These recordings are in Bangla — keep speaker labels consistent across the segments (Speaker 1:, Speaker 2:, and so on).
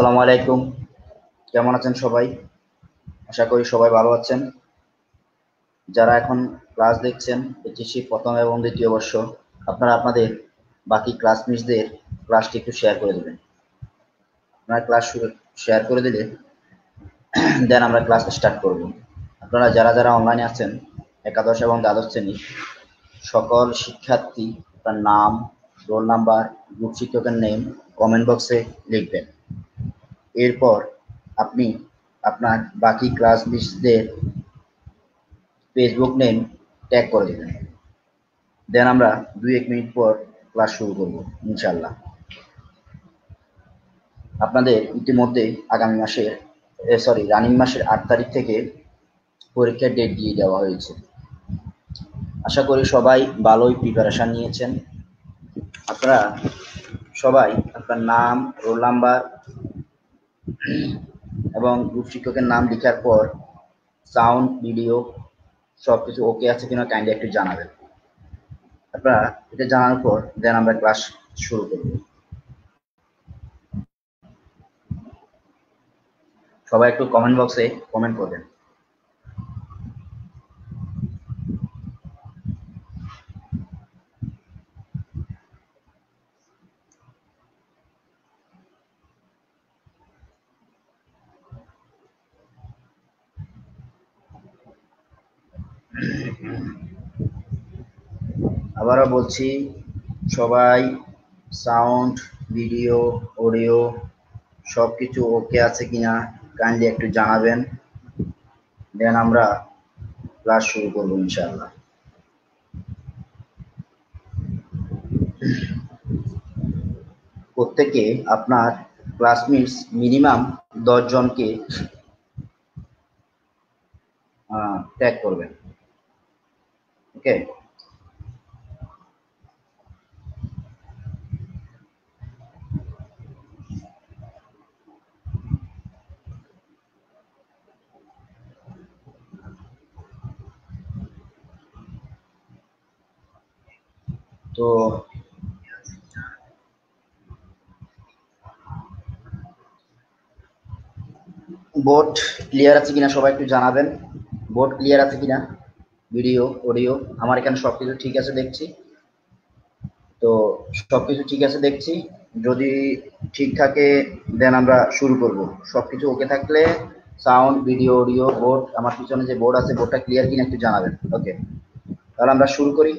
Speaker 1: আসসালামু আলাইকুম। কেমন আছেন সবাই? আশা করি সবাই ভালো আছেন। যারা এখন ক্লাস দেখছেন এইচএসসি প্রথম এবং দ্বিতীয় বর্ষ, আপনারা আপনাদের বাকি ক্লাস ক্লাসমেটসদের ক্লাসটি একটু শেয়ার করে দেবেন। আপনারা ক্লাস শেয়ার করে দিলে দেন আমরা ক্লাস স্টার্ট করব। আপনারা যারা যারা অনলাইনে আছেন, একাদশ এবং দ্বাদশ শ্রেণি, সকল শিক্ষার্থী তার নাম রোল নাম্বার গ্রুপ শিক্ষকের নেম কমেন্ট বক্সে লিখবেন। এরপর আপনি আপনার বাকি ক্লাস মিসদের ফেসবুক নেম ট্যাগ করে দেবেন। দেন আমরা দুই এক মিনিট পর ক্লাস শুরু করব ইনশাল্লাহ আপনাদের ইতিমধ্যে আগামী মাসের সরি রানিং মাসের আট তারিখ থেকে পরীক্ষার ডেট দিয়ে দেওয়া হয়েছে। আশা করি সবাই ভালোই প্রিপারেশান নিয়েছেন। আপনারা সবাই আপনার নাম রোল নাম্বার এবং গ্রুপ শিক্ষকের নাম লেখার পর সাউন্ড ভিডিও সব কিছু ওকে আছে কিনা কাইন্ডলি একটু জানাবেন। আপনারা এটা জানার পর দেন আমরা ক্লাস শুরু করব। সবাই একটু কমেন্ট বক্সে কমেন্ট করবেন। বলছি সবাই সাউন্ড ভিডিও অডিও সব কিছু ওকে আছে কিনা কাইন্ডলি একটু জানাবেন। দেন আমরা ক্লাস শুরু করব ইনশাআল্লাহ। প্রত্যেকে আপনার ক্লাসমেটস মিনিমাম দশ জনকে ট্যাগ করবেন। ওকে তো বোর্ড ক্লিয়ার আছে কিনা সবাই একটু জানাবেন। বোর্ড ক্লিয়ার আছে কিনা? ভিডিও অডিও আমার এখানে সব কিছু ঠিক আছে দেখছি। তো সব কিছু ঠিক আছে দেখছি। যদি ঠিক থাকে দেন আমরা শুরু করব। সব কিছু ওকে থাকলে সাউন্ড ভিডিও অডিও বোর্ড আমার পিছনে যে বোর্ড আছে বোর্ডটা ক্লিয়ার কিনা একটু জানাবেন। ওকে তাহলে আমরা শুরু করি।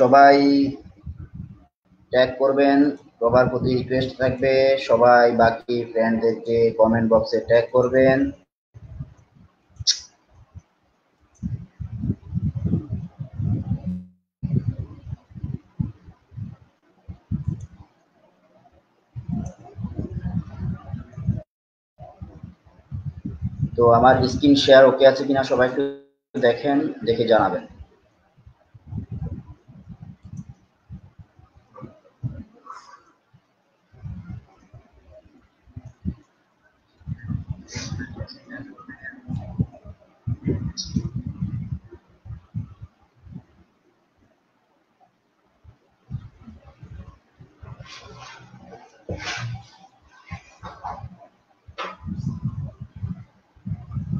Speaker 1: সবাই ট্যাগ করবেন, সবার প্রতি রিকোয়েস্ট থাকবে, সবাই বাকি ফ্রেন্ডদেরকে কমেন্ট বক্সে ট্যাগ করবেন। তো আমার স্ক্রিন শেয়ার ওকে আছে কিনা সবাই একটু দেখেন, দেখে জানাবেন।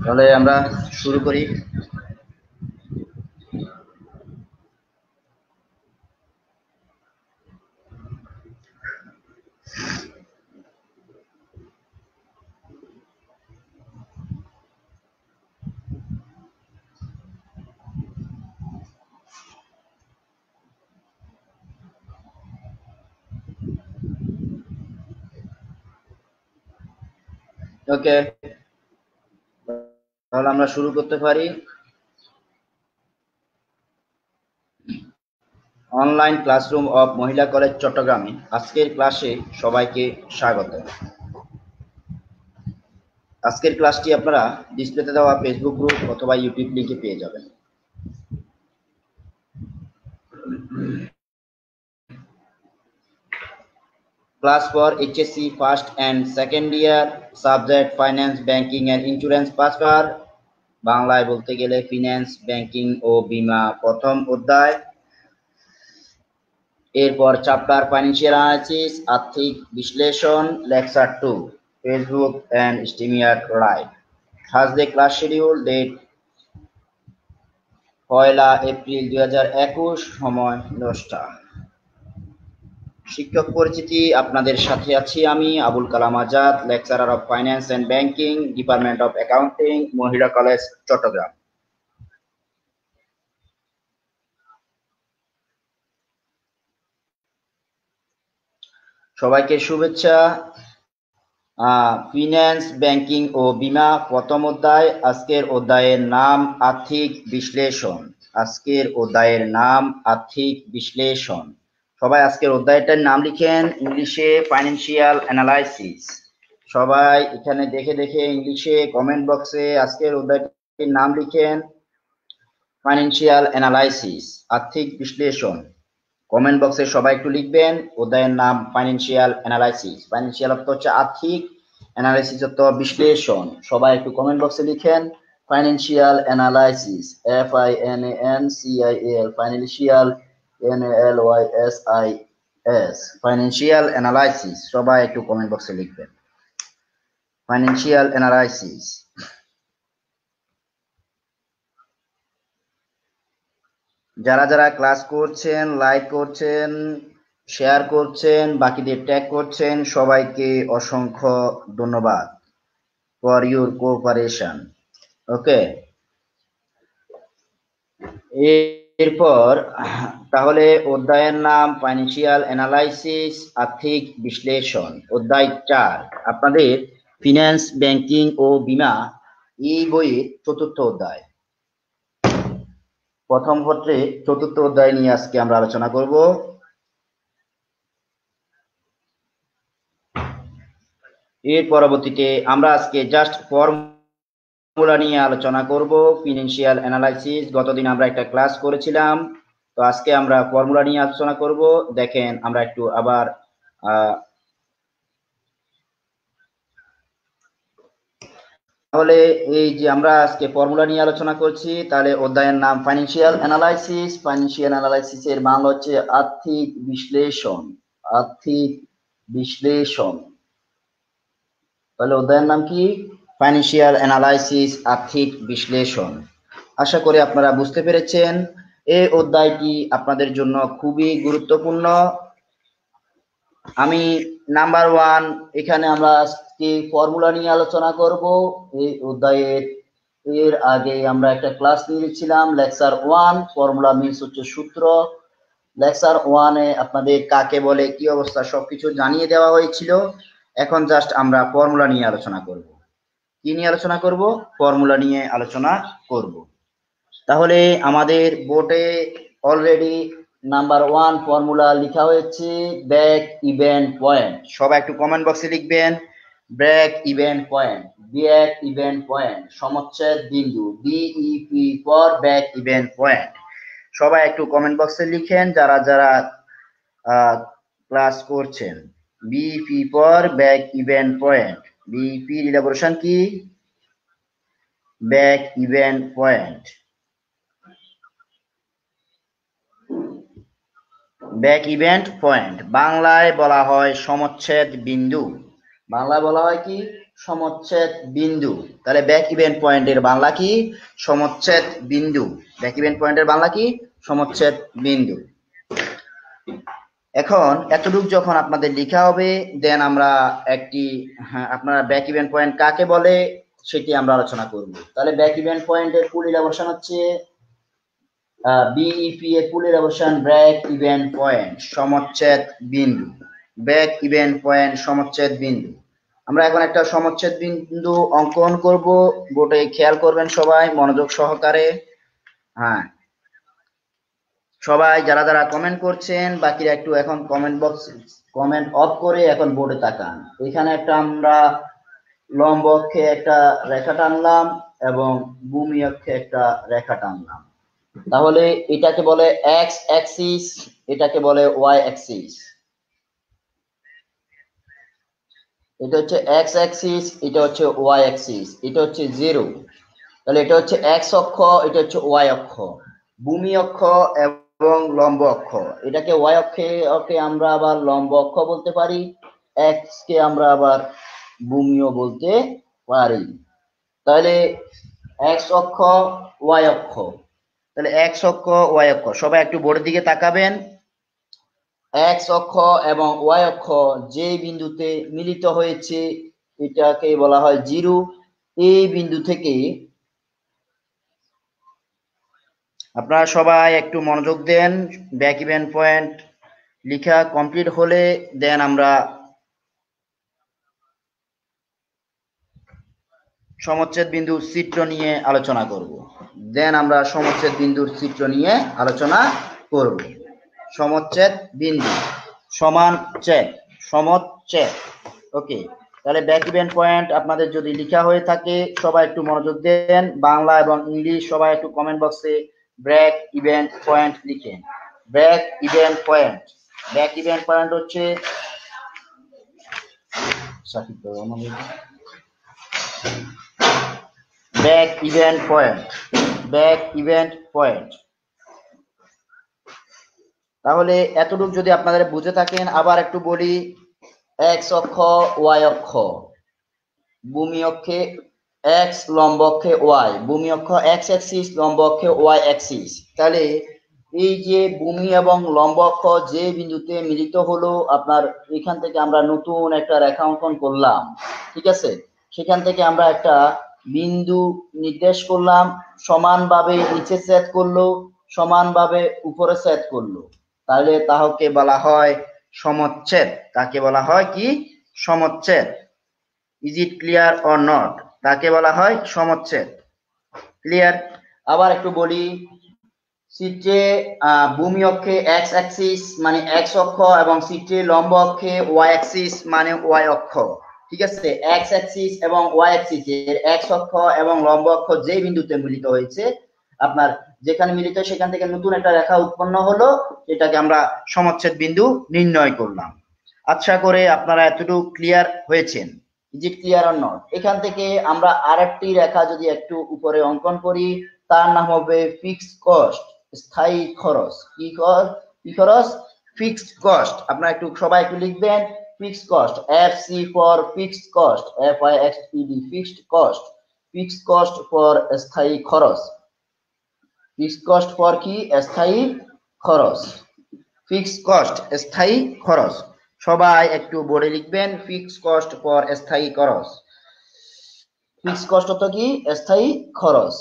Speaker 1: তাহলে আমরা শুরু করি। ওকে। তাহলে আমরা শুরু করতে পারি। অনলাইন ক্লাসরুম অফ মহিলা কলেজ চট্টগ্রামে। আজকের ক্লাসে সবাইকে স্বাগত। আজকের ক্লাসটি আপনারা ডিসপ্লেতে দেওয়া ফেসবুক গ্রুপ অথবা ইউটিউব লিংকে পেয়ে যাবেন। Class for HSC first and second year subject finance banking and insurance পাসপার বাংলায় বলতে গেলে ফিন্যান্স ব্যাংকিং ও বিমা প্রথম অধ্যায়। এরপর চ্যাপ্টার ফাইন্যান্সিয়াল অ্যানালিসিস আর্থিক বিশ্লেষণ lecture two Facebook and StreamYard live Thursday class schedule date Poila April দুই হাজার একুশ, সময় দশটা। শিক্ষক পরিচিতি আপনাদের সাথে আছি আমি Abul Kalam Azad lecturer of finance and banking department of accounting মহিলা কলেজ চট্টগ্রাম। সবাইকে শুভেচ্ছা। ফিন্যান্স ব্যাংকিং ও বিমা প্রথম অধ্যায়, আজকের অধ্যায়ের নাম আর্থিক বিশ্লেষণ। আজকের অধ্যায়ের নাম আর্থিক বিশ্লেষণ। সবাই আজকের অধ্যায়টার নাম লিখেন ইংলিশে ফাইন্যান্সিয়াল অ্যানালাইসিস সবাই এখানে দেখে দেখে ইংলিশে কমেন্ট বক্সে আজকের অধ্যায়টির নাম লিখেন ফাইন্যান্সিয়াল অ্যানালাইসিস আর্থিক বিশ্লেষণ। কমেন্ট বক্সে সবাই একটু লিখবেন, অধ্যায়ের নাম ফাইন্যান্সিয়াল অ্যানালাইসিস ফাইন্যান্সিয়াল অর্থ হচ্ছে আর্থিক অ্যানালাইসিস অর্থ বিশ্লেষণ। সবাই একটু কমেন্ট বক্সে লিখেন financial analysis F I N A N C I L financial N L Y সবাই একটু কমেন্ট বক্সে লিখবেন। ফাইন্যান্সিয়াল অ্যানালাইসিস যারা যারা ক্লাস করছেন লাইক করছেন শেয়ার করছেন বাকিদের ট্যাগ করছেন, সবাইকে অসংখ্য ধন্যবাদ ফর ইউর কোঅপারেশন ওকে এরপর, তাহলে অধ্যায়ের নাম ফাইন্যান্সিয়াল অ্যানালাইসিস আর্থিক বিশ্লেষণ। অধ্যায় চার, আপনাদের ফিনান্স ব্যাংকিং ও বিমা এই বইয়ের চতুর্থ অধ্যায়। প্রথম পত্রে চতুর্থ অধ্যায় নিয়ে আজকে আমরা আলোচনা করব। এর পরবর্তীতে আমরা আজকে জাস্ট ফর্মুলা নিয়ে আলোচনা করব ফিনান্সিয়াল অ্যানালাইসিস গতদিন আমরা একটা ক্লাস করেছিলাম, তো আজকে আমরা ফর্মুলা নিয়ে আলোচনা করব। দেখেন, আমরা একটু আবার তাহলে এই যে আমরা আজকে ফর্মুলা নিয়ে আলোচনা করছি, তাহলে অধ্যায়ের নাম ফাইন্যান্সিয়াল অ্যানালাইসিস ফাইন্যান্সিয়াল অ্যানালাইসিস এর বাংলা হচ্ছে আর্থিক বিশ্লেষণ আর্থিক বিশ্লেষণ। তাহলে অধ্যায়ের নাম কি? ফাইন্যান্সিয়াল অ্যানালাইসিস আর্থিক বিশ্লেষণ। আশা করি আপনারা বুঝতে পেরেছেন। এই অধ্যায়টি আপনাদের জন্য খুবই গুরুত্বপূর্ণ। আমি নাম্বার ওয়ান, এখানে আমরা আজকে ফর্মুলা নিয়ে আলোচনা করব। এই অধ্যায়ের, এর আগে আমরা একটা ক্লাস নিয়েছিলাম, লেকচার ওয়ান, ফর্মুলা মিনস হচ্ছে সূত্র। লেকচার ওয়ানে আপনাদের কাকে বলে, কি অবস্থা, সবকিছু জানিয়ে দেওয়া হয়েছিল। এখন জাস্ট আমরা ফর্মুলা নিয়ে আলোচনা করব। কি নিয়ে আলোচনা করব? ফর্মুলা নিয়ে আলোচনা করব। তাহলে আমাদের বোর্ডে অলরেডি নাম্বার ওয়ান ফর্মুলা লেখা হয়েছে ব্যাক ইভেন্ট পয়েন্ট সবাই একটু কমেন্ট বক্সে লিখবেন break even point break even point সমচ্ছেদ বিন্দু BEP for break even point সবাই একটু কমেন্ট বক্সে লিখেন, যারা যারা ক্লাস করছেন। BP for break even point BP elaboration কি? Break even point break even point বাংলায় বলা হয় সমচ্ছেদ বিন্দু। বাংলায় বলা হয় কি? সমচ্ছেদ বিন্দু। তাহলে ব্যাক ইভেন্ট পয়েন্টের বাংলা কি? সমচ্ছেদ বিন্দু। ব্যাক ইভেন্ট পয়েন্টের বাংলা কি? সমচ্ছেদ বিন্দু। এখন এতটুক যখন আপনাদের লেখা হবে দেন আমরা একটি হ্যাঁ, আপনারা ব্যাক ইভেন্ট পয়েন্ট কাকে বলে সেটি আমরা আলোচনা করব। তাহলে ব্যাক ইভেন্ট পয়েন্টের ফুল ইলাবোরেশন হচ্ছে বিইপি এর full elaboration break even point সমচ্ছেদ বিন্দু। ব্যাক ইভেন্ট পয়েন্ট সমচ্ছেদ বিন্দু। আমরা এখন একটা সমচ্ছেদ বিন্দু অঙ্কন করব। বোর্ডে খেয়াল করবেন সবাই মনোযোগ সহকারে। হ্যাঁ সবাই যারা যারা কমেন্ট করছেন, বাকিরা একটু এখন কমেন্ট বক্স কমেন্ট অফ করে এখন বোর্ডে তাকান। এখানে একটা আমরা লম্ব অক্ষে একটা রেখা টানলাম এবং ভূমি অক্ষে একটা রেখা টানলাম। তাহলে এটাকে বলে এক্স অ্যাক্সিস এটাকে বলে ওয়াই অ্যাক্সিস এটা হচ্ছে এক্স অ্যাক্সিস এটা হচ্ছে ওয়াই অ্যাক্সিস এটা হচ্ছে জিরো তাহলে এটা হচ্ছে এক্স অক্ষ, এটা হচ্ছে ওয়াই অক্ষ। ভূমি অক্ষ এবং লম্ব অক্ষ। এটাকে ওয়াই অক্ষে অক্ষে আমরা আবার লম্ব অক্ষ বলতে পারি এক্স কে আমরা আবার ভূমিও বলতে পারি। তাহলে এক্স অক্ষ ওয়াই অক্ষ। তাহলে এক্স অক্ষ ওয়াই অক্ষ। সবাই একটু বোর্ডের দিকে তাকাবেন। এক্স অক্ষ এবং ওয়াই অক্ষ যে বিন্দুতে মিলিত হয়েছে, এটাকে বলা হয় জিরো। এই বিন্দু থেকে আপনারা সবাই একটু মনোযোগ দেন ব্যাক ইভেন্ট পয়েন্ট লিখা কমপ্লিট হলে দেন আমরা সমচ্ছেদ বিন্দুর চিত্র নিয়ে আলোচনা করব। দেন আমরা সমচ্ছেদ বিন্দুর চিত্র নিয়ে আলোচনা করব। সমচ্ছেদ বিন্দু সমান চেক সমচ্ছেদ। ওকে তাহলে ব্যাক ইভেন্ট পয়েন্ট আপনাদের যদি লেখা হয়ে থাকে, সবাই একটু মনোযোগ দেন, বাংলা এবং ইংলিশ সবাই একটু কমেন্ট বক্সে ব্রেক ইভেন্ট পয়েন্ট লিখেন break even point. Break even point হচ্ছে break even point. Break even point. তাহলে এতটুকু যদি আপনাদের বুঝে থাকেন, আবার একটু বলি, এক্স অক্ষ, ওয়াই অক্ষ। ভূমি অক্ষে এক্স লম্ব অক্ষে ওয়াই ভূমি অক্ষ এক্স অ্যাক্সিস লম্ব অক্ষে ওয়াই অ্যাক্সিস তাহলে এই যে ভূমি এবং লম্ব অক্ষ যে বিন্দুতে মিলিত হলো, আপনার এখান থেকে আমরা নতুন একটা রেখা অঙ্কন করলাম, ঠিক আছে? সেখান থেকে আমরা একটা বিন্দু নির্দেশ করলাম, সমানভাবে নিচে সেট করল, সমানভাবে উপরে সেট করল। তাহলে তাহকে বলা হয় সমচ্ছেদ। তাকে বলা হয় কি? সমচ্ছেদ। Is it clear or not তাকে বলা হয় সমচ্ছেদ ক্লিয়ার আবার একটু বলি চিত্রে ভূমি অক্ষে এক্স অ্যাক্সিস মানে এক্স অক্ষ এবং চিত্রে লম্ব অক্ষে ওয়াই অ্যাক্সিস মানে ওয়াই অক্ষ। ঠিক আছে? এক্স অ্যাক্সিস এবং ওয়াই অ্যাক্সিস এর এক্স অক্ষ এবং লম্ব অক্ষ যে বিন্দুতে মিলিত হয়েছে, আপনার যেখানে মিলিত সেখান থেকে নতুন একটা রেখা উৎপন্ন হলো এটাকে আমরা সমচ্ছেদ বিন্দু নির্ণয় করলাম। আচ্ছা করে আপনারা এতটুকু ক্লিয়ার হয়েছেন। Is it clear or not এখান থেকে আমরা আরেকটি রেখা যদি একটু উপরে অঙ্কন করি, তার নাম হবে ফিক্সড কস্ট স্থায়ী খরচ। কি কি খরচ? ফিক্সড কস্ট আপনারা একটু সবাই একটু লিখবেন fixed cost F C for fixed cost F I X E D fixed cost fixed cost for স্থায়ী খরচ। ফিক্সড কস্ট ফর কি? স্থায়ী খরচ। ফিক্সড কস্ট স্থায়ী খরচ। সবাই একটু বোর্ডে লিখবেন ফিক্সড কস্ট ফর স্থায়ী খরচ। ফিক্সড কস্ট তো কি? স্থায়ী খরচ।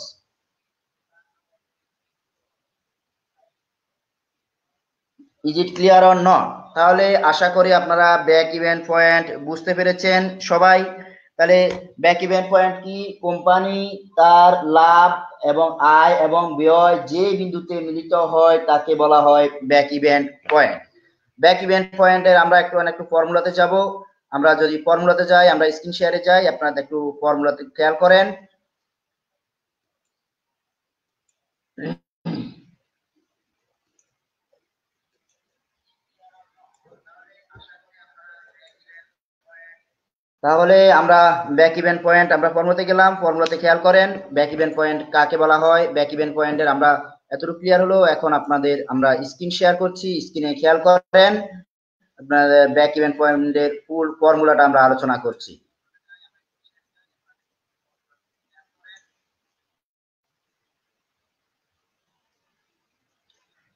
Speaker 1: Is it clear or not তাহলে আশা করি আপনারা ব্যাক ইভেন্ট পয়েন্ট বুঝতে পেরেছেন সবাই। তাহলে ব্যাক ইভেন্ট পয়েন্ট কি? কোম্পানি তার লাভ এবং আয় এবং ব্যয় যে বিন্দুতে মিলিত হয় তাকে বলা হয় break even point break even পয়েন্টের আমরা একটু একটু ফর্মুলাতে যাব। আমরা যদি ফর্মুলাতে যাই, আমরা স্ক্রিন শেয়ারে যাই, আপনারা একটু ফর্মুলাতে খেয়াল করেন। তাহলে আমরা ব্যাক ইভেন্ট পয়েন্ট, আমরা ফর্মুলাতে গেলাম, ফর্মুলাতে খেয়াল করেন। ব্যাক ইভেন্ট পয়েন্ট কাকে বলা হয়? ব্যাক ইভেন্ট পয়েন্টের আমরা এতটুকু ক্লিয়ার হলো। এখন আপনাদের আমরা স্ক্রিন শেয়ার করছি। স্ক্রিনে খেয়াল করেন, আপনাদের ব্যাক ইভেন্ট পয়েন্টের ফুল ফর্মুলাটা আমরা আলোচনা করছি।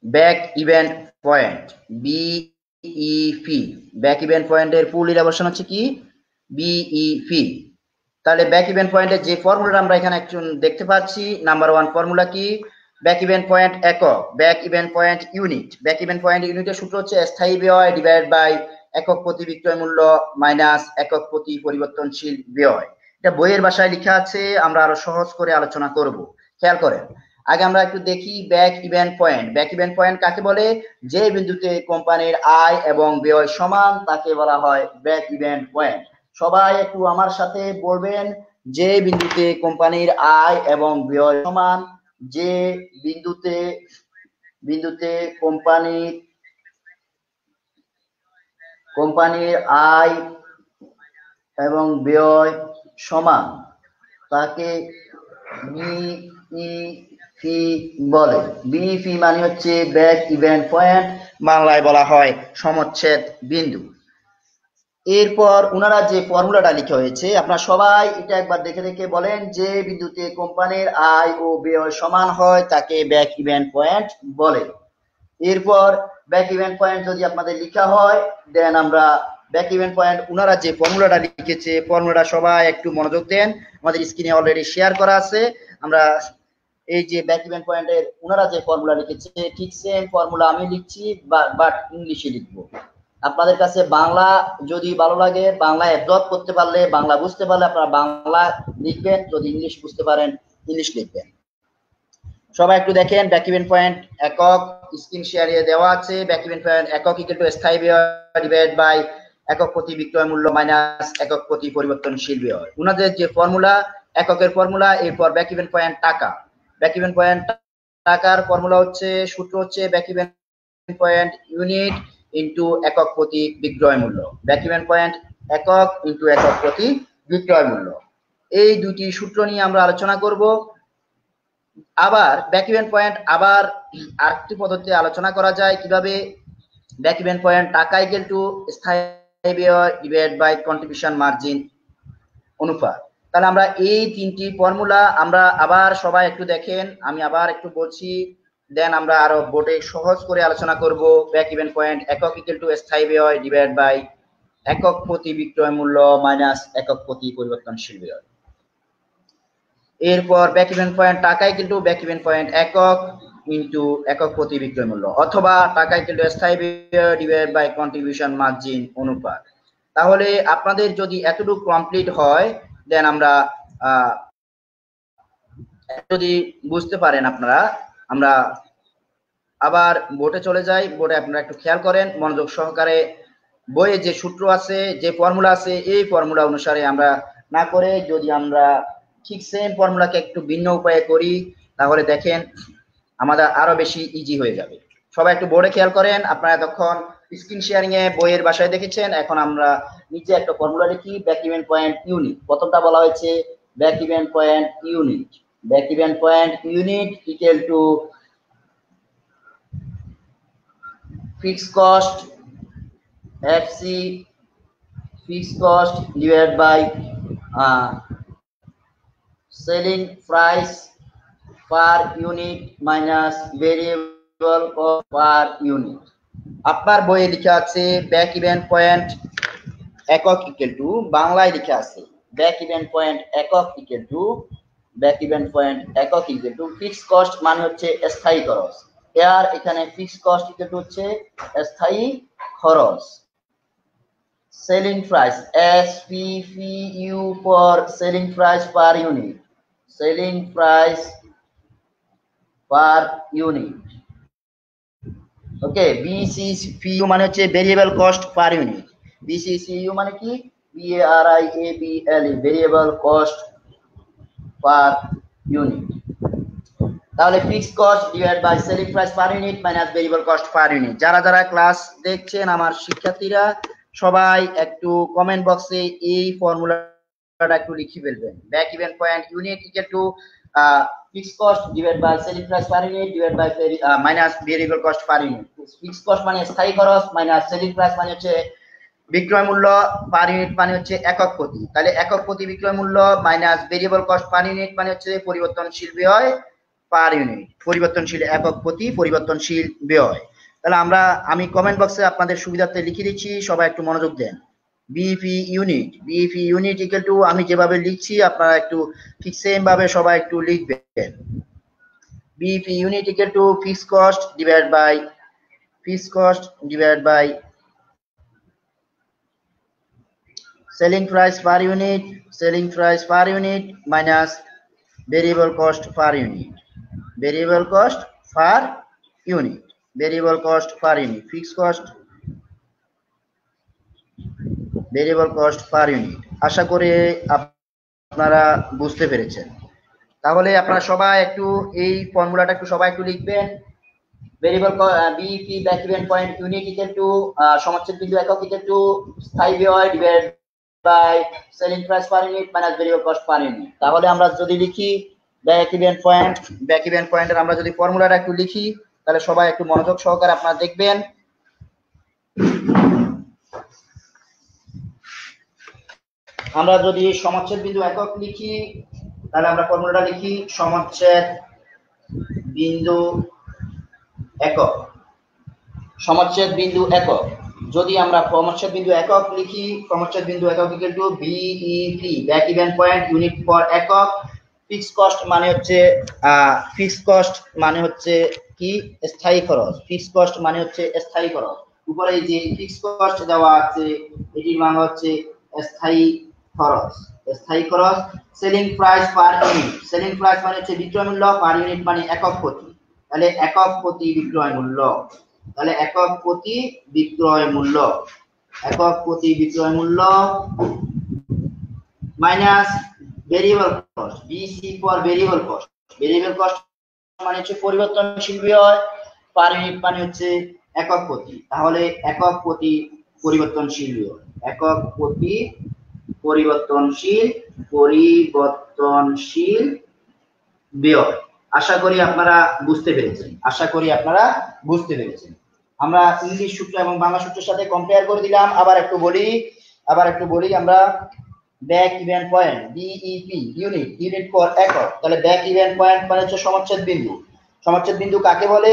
Speaker 1: Break even point BEP break even পয়েন্টের ফুল ইলাবোরেশন হচ্ছে কি? বিইপি তাহলে ব্যাক ইভেন্ট পয়েন্টের যে ফর্মুলাটা আমরা এখানে দেখতে পাচ্ছি নাম্বার ওয়ান ফর্মুলা কি? ব্যাক ইভেন্ট পয়েন্ট একক break even point unit break even point ইউনিটের সূত্র হচ্ছে স্থায়ী ব্যয় ডিভাইড বাই একক প্রতি বিক্রয় মূল্য মাইনাস একক প্রতি পরিবর্তনশীল ব্যয়। এটা বইয়ের ভাষায় লেখা আছে, আমরা আরও সহজ করে আলোচনা করব। খেয়াল করেন, আগে আমরা একটু দেখি break even point break even point কাকে বলে? যে বিন্দুতে কোম্পানির আয় এবং ব্যয় সমান তাকে বলা হয় ব্যাক ইভেন্ট পয়েন্ট সবাই একটু আমার সাথে বলবেন, যে বিন্দুতে কোম্পানির আয় এবং ব্যয় সমান যে বিন্দুতে বিন্দুতে কোম্পানির কোম্পানির আয় এবং ব্যয় সমান, তাকে বিইফি বলে। বিইফি মানে হচ্ছে ব্যাক ইভেন্ট পয়েন্ট বাংলায় বলা হয় সমচ্ছেদ বিন্দু। এরপর ওনারা যে ফর্মুলাটা লিখে হয়েছে, আপনারা সবাই এটা একবার দেখে দেখে বলেন যে বিন্দুতে কোম্পানির আয় ও ব্যয় সমান হয় তাকে ব্যাক ইভেন্ট পয়েন্ট বলে। এরপর ব্যাক ইভেন্ট পয়েন্ট যদি আপনাদের লিখা হয় দেন আমরা ব্যাক ইভেন্ট পয়েন্ট ওনারা যে ফর্মুলাটা লিখেছে ফর্মুলাটা সবাই একটু মনোযোগ দেন। আমাদের স্ক্রিনে অলরেডি শেয়ার করা আছে। আমরা এই যে ব্যাক ইভেন্ট পয়েন্টের ওনারা যে ফর্মুলা লিখেছে, ঠিক সেম ফর্মুলা আমি লিখছি বাট ইংলিশে লিখব। আপনাদের কাছে বাংলা যদি ভালো লাগে, বাংলা অ্যাবজর্ব করতে পারলে, বাংলা বুঝতে পারলে আপনারা বাংলা লিখবেন, যদি ইংলিশ বুঝতে পারেন, ইংলিশ লিখবেন। সবাই একটু দেখেন ব্যাকিভেন পয়েন্ট একক স্ক্রিন শেয়ারে দেওয়া আছে। ব্যাকিভেন পয়েন্ট একক ইকুয়াল টু স্থায়ী ব্যয় ডিভাইড বাই একক প্রতি বিক্রয় মূল্য মাইনাস একক প্রতি পরিবর্তনশীল ব্যয়। উনাদের যে ফর্মুলা এককের ফর্মুলা এরপর ব্যাকিভেন পয়েন্ট টাকা। ব্যাকিভেন পয়েন্ট টাকার ফর্মুলা হচ্ছে, সূত্র হচ্ছে ব্যাকিভেন পয়েন্ট ইউনিট ইন্টু একক প্রতি বিক্রয় মূল্য। ব্যাকিভেন পয়েন্ট একক ইন্টু একক প্রতি বিক্রয় মূল্য। এই দুটি সূত্র নিয়ে আমরা আলোচনা করব। আবার ব্যাক ইভেন্ট পয়েন্ট আবার আরেকটি পদ্ধতি আলোচনা করা যায় কীভাবে ব্যাক ইভেন্ট পয়েন্ট টাকা ইকুয়াল টু স্থায়ী ব্যয় ডিভাইড বাই কন্ট্রিবিউশন মার্জিন অনুপাত। তাহলে আমরা এই তিনটি ফর্মুলা আমরা আবার সবাই একটু দেখেন, আমি আবার একটু বলছি। দেন আমরা আরও বোর্ডে সহজ করে আলোচনা করব ব্যাক ইভেন্ট পয়েন্ট একক ইকুয়াল টু স্থায়ী ব্যয় ডিভাইড বাই একক প্রতি বিক্রয় মূল্য মাইনাস একক প্রতি পরিবর্তনশীল ব্যয়। এরপর ব্যাক ইভেন্ট পয়েন্ট টাকাই কিন্তু ব্যাক ইভেন্ট পয়েন্ট একক ইন্টু একক প্রতি বিক্রয় মূল্য, অথবা টাকাই কিন্তু স্থায়ী ব্যয় ডিভাইড বাই কন্ট্রিবিউশন মার্জিন অনুপাত। তাহলে আপনাদের যদি এতটুকু কমপ্লিট হয় দেন আমরা যদি বুঝতে পারেন আপনারা আমরা আবার বোটে চলে যাই। বোটে আপনারা একটু খেয়াল করেন, মনোযোগ সহকারে। বইয়ে যে সূত্র আছে, যে ফর্মুলা আছে, এই ফর্মুলা অনুসারে আমরা না করে যদি আমরা ঠিক সেম ফর্মুলাকে একটু ভিন্ন উপায়ে করি, তাহলে দেখেন আমাদের আরও বেশি ইজি হয়ে যাবে। সবাই একটু বোর্ডে খেয়াল করেন, আপনারা তখন স্ক্রিন শেয়ারিং এ বইয়ের বাসায় দেখেছেন, এখন আমরা নিচে একটা ফর্মুলা লিখি ব্যাক ইভেন্ট পয়েন্ট ইউনিট প্রথমটা বলা হয়েছে break even point unit break even point unit equal to fixed cost fc fixed cost divided by uh, selling price per unit minus variable cost per unit. আপনার বইয়ে লেখা আছে ব্যাক ইভেন্ট পয়েন্ট একক ইকুয়াল টু বাংলায় লেখা আছে ব্যাক ইভেন্ট পয়েন্ট একক equal to break even point একক ইকুয়াল টু ফিক্সড কস্ট মানে হচ্ছে স্থায়ী খরচ। এর এখানে ফিক্সড কস্ট ইকুয়াল টু হচ্ছে স্থায়ী খরচ। Selling price S P P U for selling price per unit selling price per unit okay VCPU মানে হচ্ছে ভেরিয়েবল কস্ট পার ইউনিট বিসিসিইউ মানে কি? V R I A B L variable cost per unit তাহলে fix cost divide by selling price per unit minus variable cost per unit যারা যারা ক্লাস দেখছেন আমার শিক্ষার্থীরা, সবাই একটু কমেন্ট বক্সে এই ফর্মুলাটা একটু লিখে ফেলবেন। Break even point unit equal to fix cost divide by selling price per unit divide by minus variable cost per unit fix cost মানে স্থায়ী খরচ মাইনাস সেলিং প্রাইস মানে হচ্ছে বিক্রয় মূল্য পার ইউনিট মানে হচ্ছে একক প্রতি। তাহলে একক প্রতি বিক্রয় মূল্য minus variable cost per unit মানে হচ্ছে পরিবর্তনশীল ব্যয় পার ইউনিট পরিবর্তনশীল একক প্রতি পরিবর্তনশীল ব্যয়। তাহলে আমরা, আমি কমেন্ট বক্সে আপনাদের সুবিধার্থে লিখে দিচ্ছি, সবাই একটু মনোযোগ দেন। BP unit BP unit equal to আমি যেভাবে লিখছি, আপনারা একটু ঠিক সেম ভাবে সবাই একটু লিখবেন। BP unit equal to fix cost divide by fix cost divide by selling price per unit, selling price per unit minus variable cost per unit. Variable cost per unit. Variable cost per unit. Fixed cost variable cost per unit আশা করি আপনারা বুঝতে পেরেছেন। তাহলে আপনারা সবাই একটু এই ফর্মুলাটা একটু সবাই একটু লিখবেন। Variable BP break even point unit equal to সমাচ্ছেদ বিন্দু একক ইকুয়াল টু স্থায়ী ব্যয় divide by selling price per unit minus variable cost per unit তাহলে আমরা যদি লিখি break even point break even পয়েন্টের আমরা যদি ফর্মুলাটা একটু লিখি, তাহলে সবাই একটু মনোযোগ সহকারে আপনারা দেখবেন। আমরা যদি সমাচ্ছেদ বিন্দু একক লিখি, তাহলে আমরা ফর্মুলাটা লিখি, সমাচ্ছেদ বিন্দু একক। সমাচ্ছেদ বিন্দু একক। যদি আমরা সমচ্ছেদ বিন্দু একক লিখি সমচ্ছেদ বিন্দু একক equal to BEP break even point unit for একক ফিক্স কস্ট মানে হচ্ছে ফিক্স কস্ট মানে হচ্ছে কি? স্থায়ী খরচ। ফিক্স কস্ট মানে হচ্ছে স্থায়ী খরচ। উপরে যে ফিক্স কস্ট দেওয়া আছে, এটির মান হচ্ছে স্থায়ী খরচ। স্থায়ী খরচ selling price per unit selling price মানে হচ্ছে বিক্রয় মূল্য পার ইউনিট মানে একক প্রতি। তাহলে একক প্রতি বিক্রয় মূল্য। তাহলে একক প্রতি বিক্রয় মূল্য, একক প্রতি বিক্রয় মূল্য minus variable cost VC for variable cost variable cost মানে হচ্ছে পরিবর্তনশীল ব্যয় পার ইউনিট মানে হচ্ছে একক প্রতি, তাহলে একক প্রতি পরিবর্তনশীল ব্যয়, একক প্রতি পরিবর্তনশীল পরিবর্তনশীল ব্যয়। আশা করি আপনারা বুঝতে পেরেছেন। আশা করি আপনারা বুঝতে পেরেছেন। আমরা ইংলিশ সূত্র এবং বাংলা সূত্রের সাথে কম্পেয়ার করে দিলাম। আবার একটু বলি, আবার একটু বলি, আমরা break even point BEP unit unit for একক তাহলে ব্যাক ইভেন্ট পয়েন্ট মানে হচ্ছে সমচ্ছেদ বিন্দু। সমচ্ছেদ বিন্দু কাকে বলে?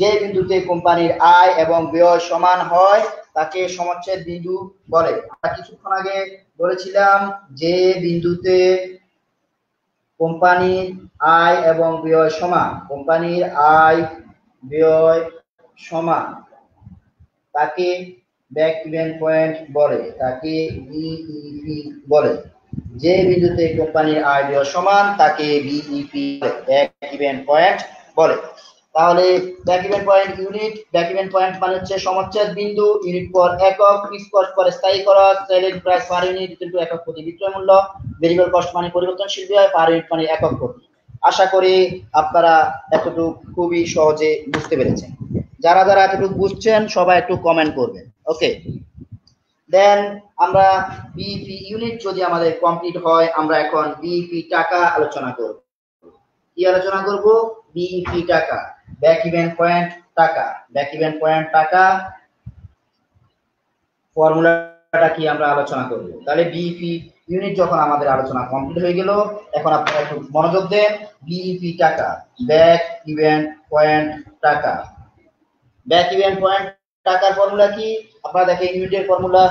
Speaker 1: যে বিন্দুতে কোম্পানির আয় এবং ব্যয় সমান হয়, তাকে সমচ্ছেদ বিন্দু বলে। আমরা কিছুক্ষণ আগে বলেছিলাম যে বিন্দুতে কোম্পানির আয় এবং ব্যয় সমান। কোম্পানির আয়, ব্যয় সমান। তাকে ব্যাক ইভেন পয়েন্ট বলে, তাকে বিইপি বলে। যে বিন্দুতে কোম্পানির আয়, ব্যয় সমান, তাকে বিইপি ব্যাক ইভেন পয়েন্ট বলে। তাহলে break even point unit break even point মানে হচ্ছে সমচ্ছেদ বিন্দু ইউনিট পর একক ফিক্স কস্ট পর স্থায়ী খরচ সেলিং প্রাইস পার ইউনিট কিন্তু একক প্রতি বিক্রয় মূল্য ভেরিয়েবল কস্ট মানে পরিবর্তনশীল ব্যয় পার ইউনিট মানে একক প্রতি। আশা করি আপনারা এতটুকু খুবই সহজে বুঝতে পেরেছেন। যারা যারা এতটুকু বুঝছেন, সবাই একটু কমেন্ট করবেন। ওকে দেন আমরা বিপি ইউনিট যদি আমাদের কমপ্লিট হয়, আমরা এখন বিপি টাকা আলোচনা করব। কি আলোচনা করব? বিপি টাকা। ব্যাক ইভেন্ট পয়েন্ট টাকা, ব্যাক ইভেন্ট পয়েন্ট টাকা, ফর্মুলাটা কি আমরা আলোচনা করব? তাহলে বিইপি ইউনিট যখন আমাদের আলোচনা কমপ্লিট হয়ে গেল, এখন আপনারা একটু মনোযোগ দেন বিইপি টাকা, ব্যাক ইভেন্ট পয়েন্ট টাকা। ব্যাক ইভেন্ট পয়েন্ট টাকার ফর্মুলা কি? আপনারা দেখেন ইউনিটের ফর্মুলা।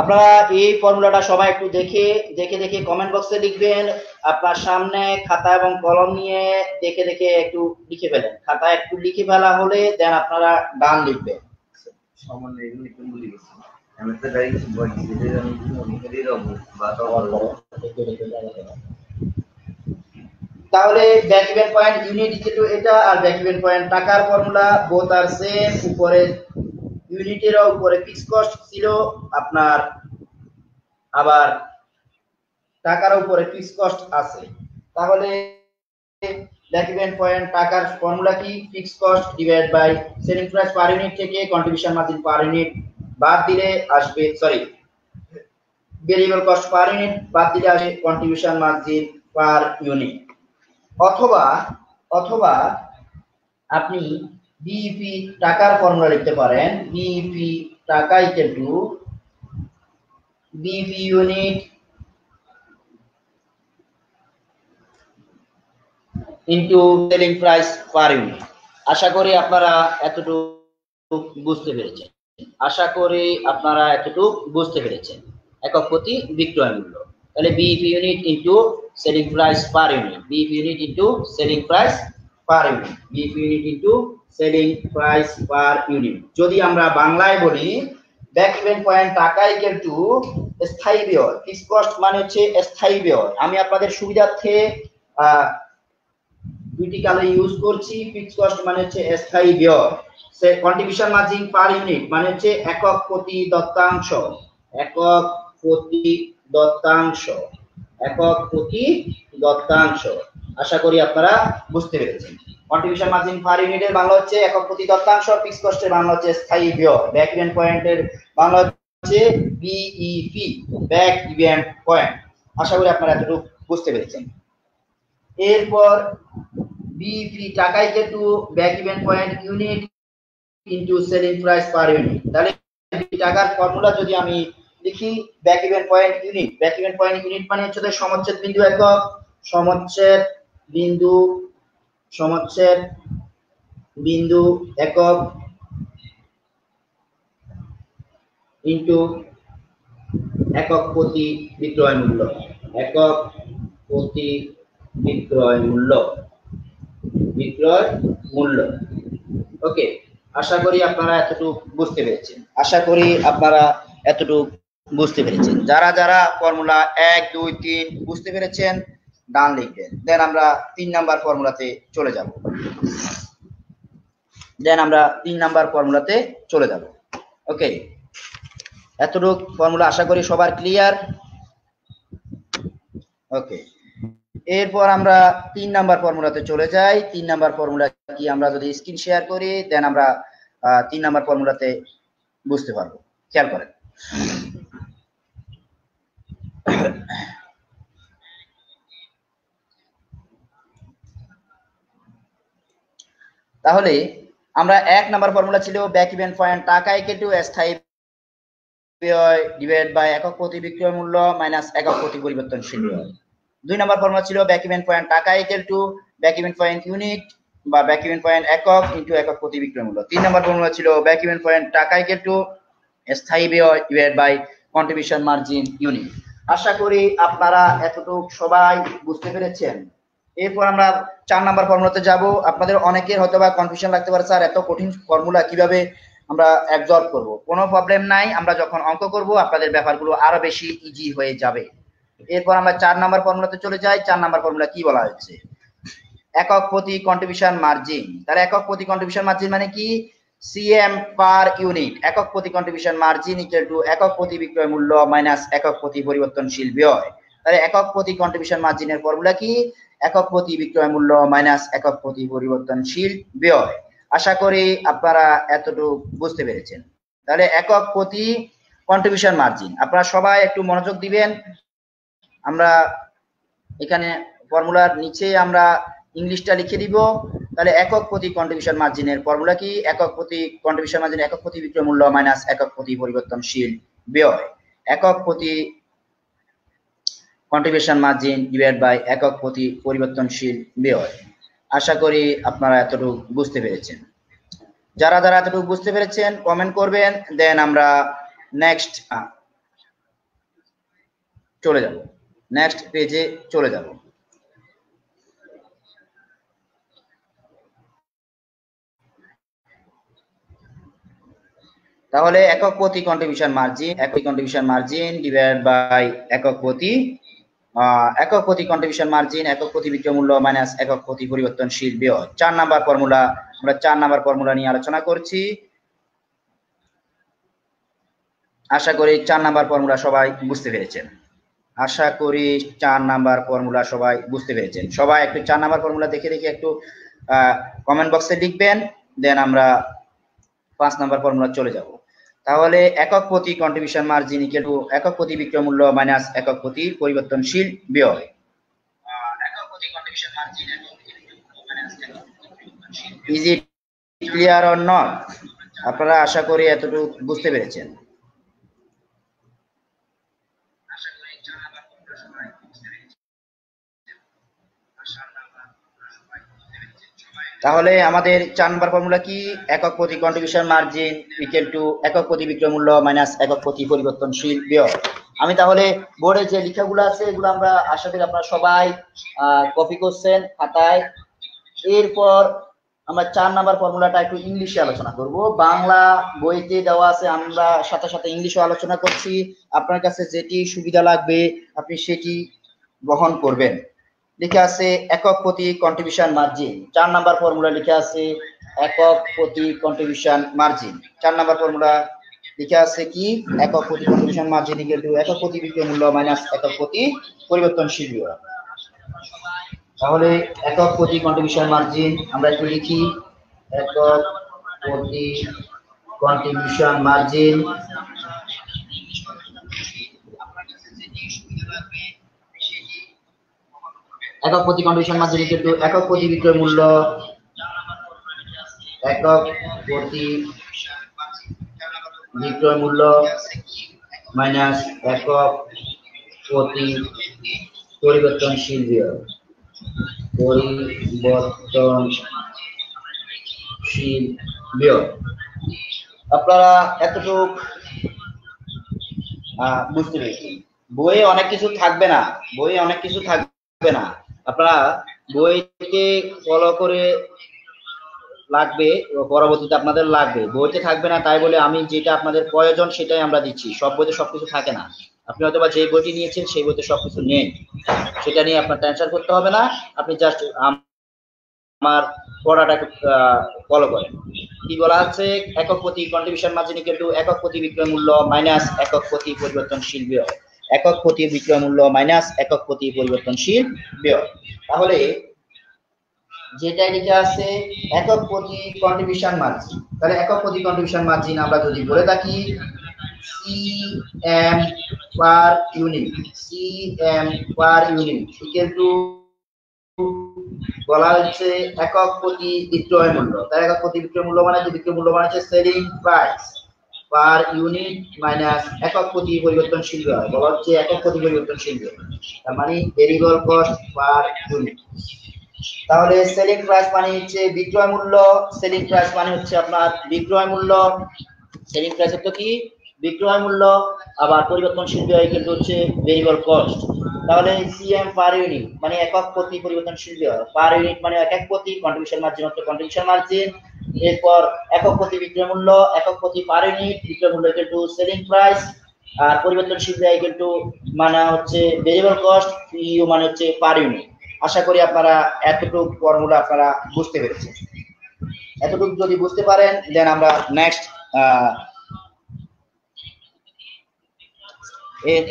Speaker 1: আপনারা এই ফর্মুলাটা সবাই একটু দেখে দেখে দেখে কমেন্ট বক্সে লিখবেন। আপনার সামনে খাতা এবং কলম নিয়ে দেখে দেখে একটু লিখে ফেলেন। খাতা একটু লিখে ফেলা হলে দেন আপনারা গান লিখবেন। তাহলে ব্যাক ইভেন্ট পয়েন্ট ইউনিট এটা আর ব্যাক ইভেন্ট পয়েন্ট টাকার ফর্মুলা বোথ আর সেম উপরে ইউনিটের উপরে ফিক্স কস্ট ছিল, আপনার আবার টাকার উপরে ফিক্স কস্ট আছে। তাহলে ইভেন্ট পয়েন্ট টাকার ফর্মুলা কি? Fix cost divide by selling price per unit থেকে কন্ট্রিবিউশন মার্জিন পার ইউনিট বাদ দিলে আসবে sorry variable cost per unit বাদ দিলে আসবে কন্ট্রিবিউশন মার্জিন পার ইউনিট অথবা অথবা আপনি বিইপি টাকার ফর্মুলা লিখতে পারেন। বিইপি টাকা equal to BEP unit into selling price per unit আশা করি আপনারা এতটুকু বুঝতে পেরেছেন। আশা করি আপনারা এতটুকু বুঝতে পেরেছেন। একক প্রতি বিক্রয় মূল্য। তাহলে BEP unit into selling price per unit BEP unit into selling price per unit BP unit into selling price per unit যদি আমরা বাংলায় বলি ব্যাক ইভেন্ট পয়েন্ট টাকা ইকুয়াল টু স্থায়ী ব্যয়। ফিক্স কস্ট মানে হচ্ছে স্থায়ী ব্যয়। আমি আপনাদের সুবিধার্থে দুইটি কালো ইউজ করছি। ফিক্সড কস্ট মানে হচ্ছে স্থায়ী ব্যয়। সে কন্ট্রিবিউশন মার্জিন পার ইউনিট মানে হচ্ছে একক প্রতি দত্তাংশ। একক প্রতি দত্তাংশ। একক প্রতি দত্তাংশ। আশা করি আপনারা বুঝতে পেরেছেন। কন্ট্রিবিউশন মার্জিন পার ইউনিটের বাংলা হচ্ছে একক প্রতি দত্তাংশ ফিক্সড কস্টের বাংলা হচ্ছে স্থায়ী ব্যয়। ব্যাক ইভেন্ট পয়েন্টের বাংলা হচ্ছে বিইপি ব্যাক ইভেন্ট পয়েন্ট আশা করি আপনারা এতটুকু বুঝতে পেরেছেন। এরপর বিইপি টাকা equal to break even point unit into selling price per unit তাহলে টাকার ফর্মুলা যদি আমি লিখি break even point unit break even point unit মানে হচ্ছে সমচ্ছেদ বিন্দু একক, সমচ্ছেদ বিন্দু সমচ্ছেদ বিন্দু একক ইনটু একক প্রতি বিক্রয় মূল্য। একক প্রতি বিক্রয় মূল্য। বিক্রয় মূল্য। ওকে আশা করি আপনারা এতটুকু বুঝতে পেরেছেন। আশা করি আপনারা এতটুকু বুঝতে পেরেছেন। যারা যারা ফর্মুলা এক, দুই, তিন বুঝতে পেরেছেন ডান লিখবেন দেন আমরা তিন নাম্বার ফর্মুলাতে চলে যাব। দেন আমরা তিন নাম্বার ফর্মুলাতে চলে যাব। ওকে এতটুকু ফর্মুলা আশা করি সবার ক্লিয়ার ওকে এরপর আমরা তিন নাম্বার ফর্মুলাতে চলে যাই। তিন নাম্বার ফর্মুলা কি আমরা যদি স্ক্রিন শেয়ার করি দেন আমরা তিন নাম্বার ফর্মুলাতে বুঝতে পারব। খেয়াল করেন। তাহলে আমরা এক নাম্বার ফর্মুলা ছিল ব্যাক ইভেন্ট পয়েন্ট, টাকা ইকুয়াল টু স্থায়ী ব্যয় ডিভাইড বাই একক প্রতি বিক্রয় মূল্য মাইনাস একক প্রতি পরিবর্তনশীল দুই নাম্বার ফর্মুলা ছিল ব্যাক ইভেন্ট পয়েন্ট, টাকা equal to, break even point unit বা ব্যাক ইভেন্ট পয়েন্ট একক ইনটু একক প্রতি বিক্রয় মূল্য। তিন নাম্বার ফর্মুলা ছিল ব্যাক ইভেন্ট পয়েন্ট, টাকা ইকুয়াল টু, স্থায়ী ব্যয় divide by contribution margin unit আশা করি আপনারা এতটুকু সবাই বুঝতে পেরেছেন। এরপর আমরা চার নাম্বার ফর্মুলাতে যাব। আপনাদের অনেকের হয়তো বা কনফিউশন লাগতে পারে, স্যার, এত কঠিন ফর্মুলা কীভাবে আমরা অ্যাবজর্ব করব? কোনো প্রবলেম নাই, আমরা যখন অঙ্ক করব, আপনাদের ব্যাপারগুলো আরও বেশি ইজি হয়ে যাবে। এরপর আমরা চার নাম্বার ফর্মুলাতে চলে যাই। চার নাম্বার ফর্মুলা কি বলা হচ্ছে একক প্রতি কন্ট্রিবিউশন মার্জিন তাহলে একক প্রতি কন্ট্রিবিউশন মার্জিন মানে কি? সিএম পার ইউনিট একক প্রতি কন্ট্রিবিউশন মার্জিন ইকুয়াল টু একক প্রতি বিক্রয় মূল্য মাইনাস একক প্রতি পরিবর্তনশীল ব্যয়। তাহলে একক প্রতি কন্ট্রিবিউশন মার্জিনের ফর্মুলা কি? একক প্রতি বিক্রয় মূল্য মাইনাস একক প্রতি পরিবর্তনশীল ব্যয়। আশা করি আপনারা এতটুকু বুঝতে পেরেছেন। তাহলে একক প্রতি কন্ট্রিবিউশন মার্জিন আপনারা সবাই একটু মনোযোগ দিবেন। আমরা এখানে ফর্মুলার নিচে আমরা ইংলিশটা লিখে দিব। তাহলে একক প্রতি কন্ট্রিবিউশন মার্জিনের ফর্মুলা কি? একক প্রতি কন্ট্রিবিউশন মার্জিন একক প্রতি বিক্রয় মূল্য মাইনাস একক প্রতি পরিবর্তনশীল ব্যয়। একক প্রতি কন্ট্রিবিউশন মার্জিন ডিভাইড বাই একক প্রতি পরিবর্তনশীল ব্যয়। আশা করি আপনারা এতটুকু বুঝতে পেরেছেন। যারা যারা এতটুকু বুঝতে পেরেছেন কমেন্ট করবেন দেন আমরা নেক্সট চলে যাব। নেক্সট পেজে চলে যাব। তাহলে একক প্রতি কন্ট্রিবিউশন মার্জিন একক কন্ট্রিবিউশন মার্জিন ডিভাইড বাই একক প্রতি একক প্রতি কন্ট্রিবিউশন মার্জিন একক প্রতি বিক্রয় মূল্য মাইনাস একক প্রতি পরিবর্তনশীল ব্যয়। চার নাম্বার ফর্মুলা আমরা চার নাম্বার ফর্মুলা নিয়ে আলোচনা করছি। আশা করি চার নাম্বার ফর্মুলা সবাই বুঝতে পেরেছেন। আশা করি চার নাম্বার ফর্মুলা সবাই বুঝতে পেরেছেন। সবাই একটু চার নাম্বার ফর্মুলা দেখে দেখে একটু কমেন্ট বক্সে লিখবেন, দেন আমরা পাঁচ নাম্বার ফর্মুলা চলে যাব। তাহলে একক প্রতি কন্ট্রিবিউশন মার্জিন ইকুয়াল টু একক প্রতি বিক্রয় মূল্য মাইনাস একক প্রতি পরিবর্তনশীল ব্যয়। Is it clear or not আপনারা আশা করি এতটুকু বুঝতে পেরেছেন। তাহলে আমাদের চার নম্বর ফর্মুলা কি? একক প্রতি কন্ট্রিবিউশন মার্জিন ইকুয়াল টু একক প্রতি বিক্রয় মূল্য মাইনাস একক প্রতি পরিবর্তনশীল ব্যয় আমি তাহলে বোর্ডে যে লেখাগুলো আছে, এগুলো আমরা আশা করি আপনারা সবাই কপি করছেন খাতায়। এরপর আমরা চার নাম্বার ফর্মুলাটা একটু ইংলিশে আলোচনা করব। বাংলা বইতে দেওয়া আছে, আমরা সাথে সাথে ইংলিশও আলোচনা করছি। আপনার কাছে যেটি সুবিধা লাগবে, আপনি সেটি গ্রহণ করবেন। লিখে আছে একক প্রতি কন্ট্রিবিউশন মার্জিন চার নাম্বার ফর্মুলা লিখে আছে একক প্রতি কন্ট্রিবিউশন মার্জিন চার নাম্বার ফর্মুলা লিখে আছে কি? একক প্রতি কন্ট্রিবিউশন মার্জিন ইকুয়াল টু একক প্রতি বিক্রয় মূল্য মাইনাস একক প্রতি পরিবর্তনশীল ব্যয় তাহলে একক প্রতি কন্ট্রিবিউশন মার্জিন আমরা একটু লিখি? একক প্রতি কন্ট্রিবিউশন মার্জিন একক প্রতি কন্ট্রিবিউশন মার্জিন টু একক প্রতি বিক্রয় মূল্য একক প্রতি বিক্রয় মূল্য মাইনাস একক প্রতি পরিবর্তনশীল ব্যয় পরিবর্তনশীল ব্যয় আপনারা এতটুক বুঝতে পেরেছি। বইয়ে অনেক কিছু থাকবে না, বইয়ে অনেক কিছু থাকবে না। আপনারা বইকে ফলো করে লাগবে, পরবর্তীতে আপনাদের লাগবে। বইতে থাকবে না, তাই বলে আমি যেটা আপনাদের প্রয়োজন সেটাই আমরা দিচ্ছি। সব বইতে সবকিছু থাকে না। আপনি হয়তো যে বইটি নিয়েছেন সেই বইতে সবকিছু নেই। সেটা নিয়ে আপনার টেনশন করতে হবে না, আপনি জাস্ট আমার পড়াটাকে ফলো করেন। কি বলা আছে? একক প্রতি কন্ট্রিবিউশন মার্জিন কিন্তু একক প্রতি বিক্রয় মূল্য মাইনাস একক প্রতি পরিবর্তনশীল ব্যয় একক প্রতি বিক্রয় মূল্য মাইনাস একক প্রতি পরিবর্তনশীল ব্যয়। তাহলে যেটা লিখে আছে, একক প্রতি কন্ট্রিবিউশন মার্জিন তাহলে একক প্রতি কন্ট্রিবিউশন মার্জিন আমরা যদি বলে থাকি C M per unit C M per unit equal to বলা হচ্ছে একক প্রতি বিক্রয় মূল্য। তার একক প্রতি বিক্রয় মূল্য মানে যে বিক্রয় মূল্য মানে হচ্ছে selling price per unit minus একক প্রতি পরিবর্তনশীল ব্যয়, বলা হচ্ছে একক প্রতি পরিবর্তনশীল ব্যয়, তার মানে ভেরিয়েবল কস্ট পার ইউনিট তাহলে সেলিং প্রাইস মানে হচ্ছে বিক্রয় মূল্য সেলিং প্রাইস মানে হচ্ছে আপনার বিক্রয় মূল্য। সেলিং প্রাইস তো কি? বিক্রয় মূল্য, আবার পরিবর্তনশীল ব্যয় কিন্তু হচ্ছে ভেরিয়েবল কস্ট তাহলে সিএম পার ইউনিট মানে একক প্রতি পরিবর্তনশীল ব্যয় পার ইউনিট মানে একক প্রতি কন্ট্রিবিউশন মার্জিন হচ্ছে কন্ট্রিবিউশন মার্জিন এরপর একক প্রতি বিক্রয় মূল্য, একক প্রতি পার ইউনিট বিক্রয় মূল্য কিন্তু সেলিং প্রাইস আর পরিবর্তনশীল ব্যয় কিন্তু মানে হচ্ছে ভেরিয়েবল কস্ট ইউ মানে হচ্ছে পার ইউনিট আশা করি আপনারা এতটুকু ফর্মুলা আপনারা বুঝতে পেরেছেন। এতটুকু যদি বুঝতে পারেন দেন আমরা নেক্সট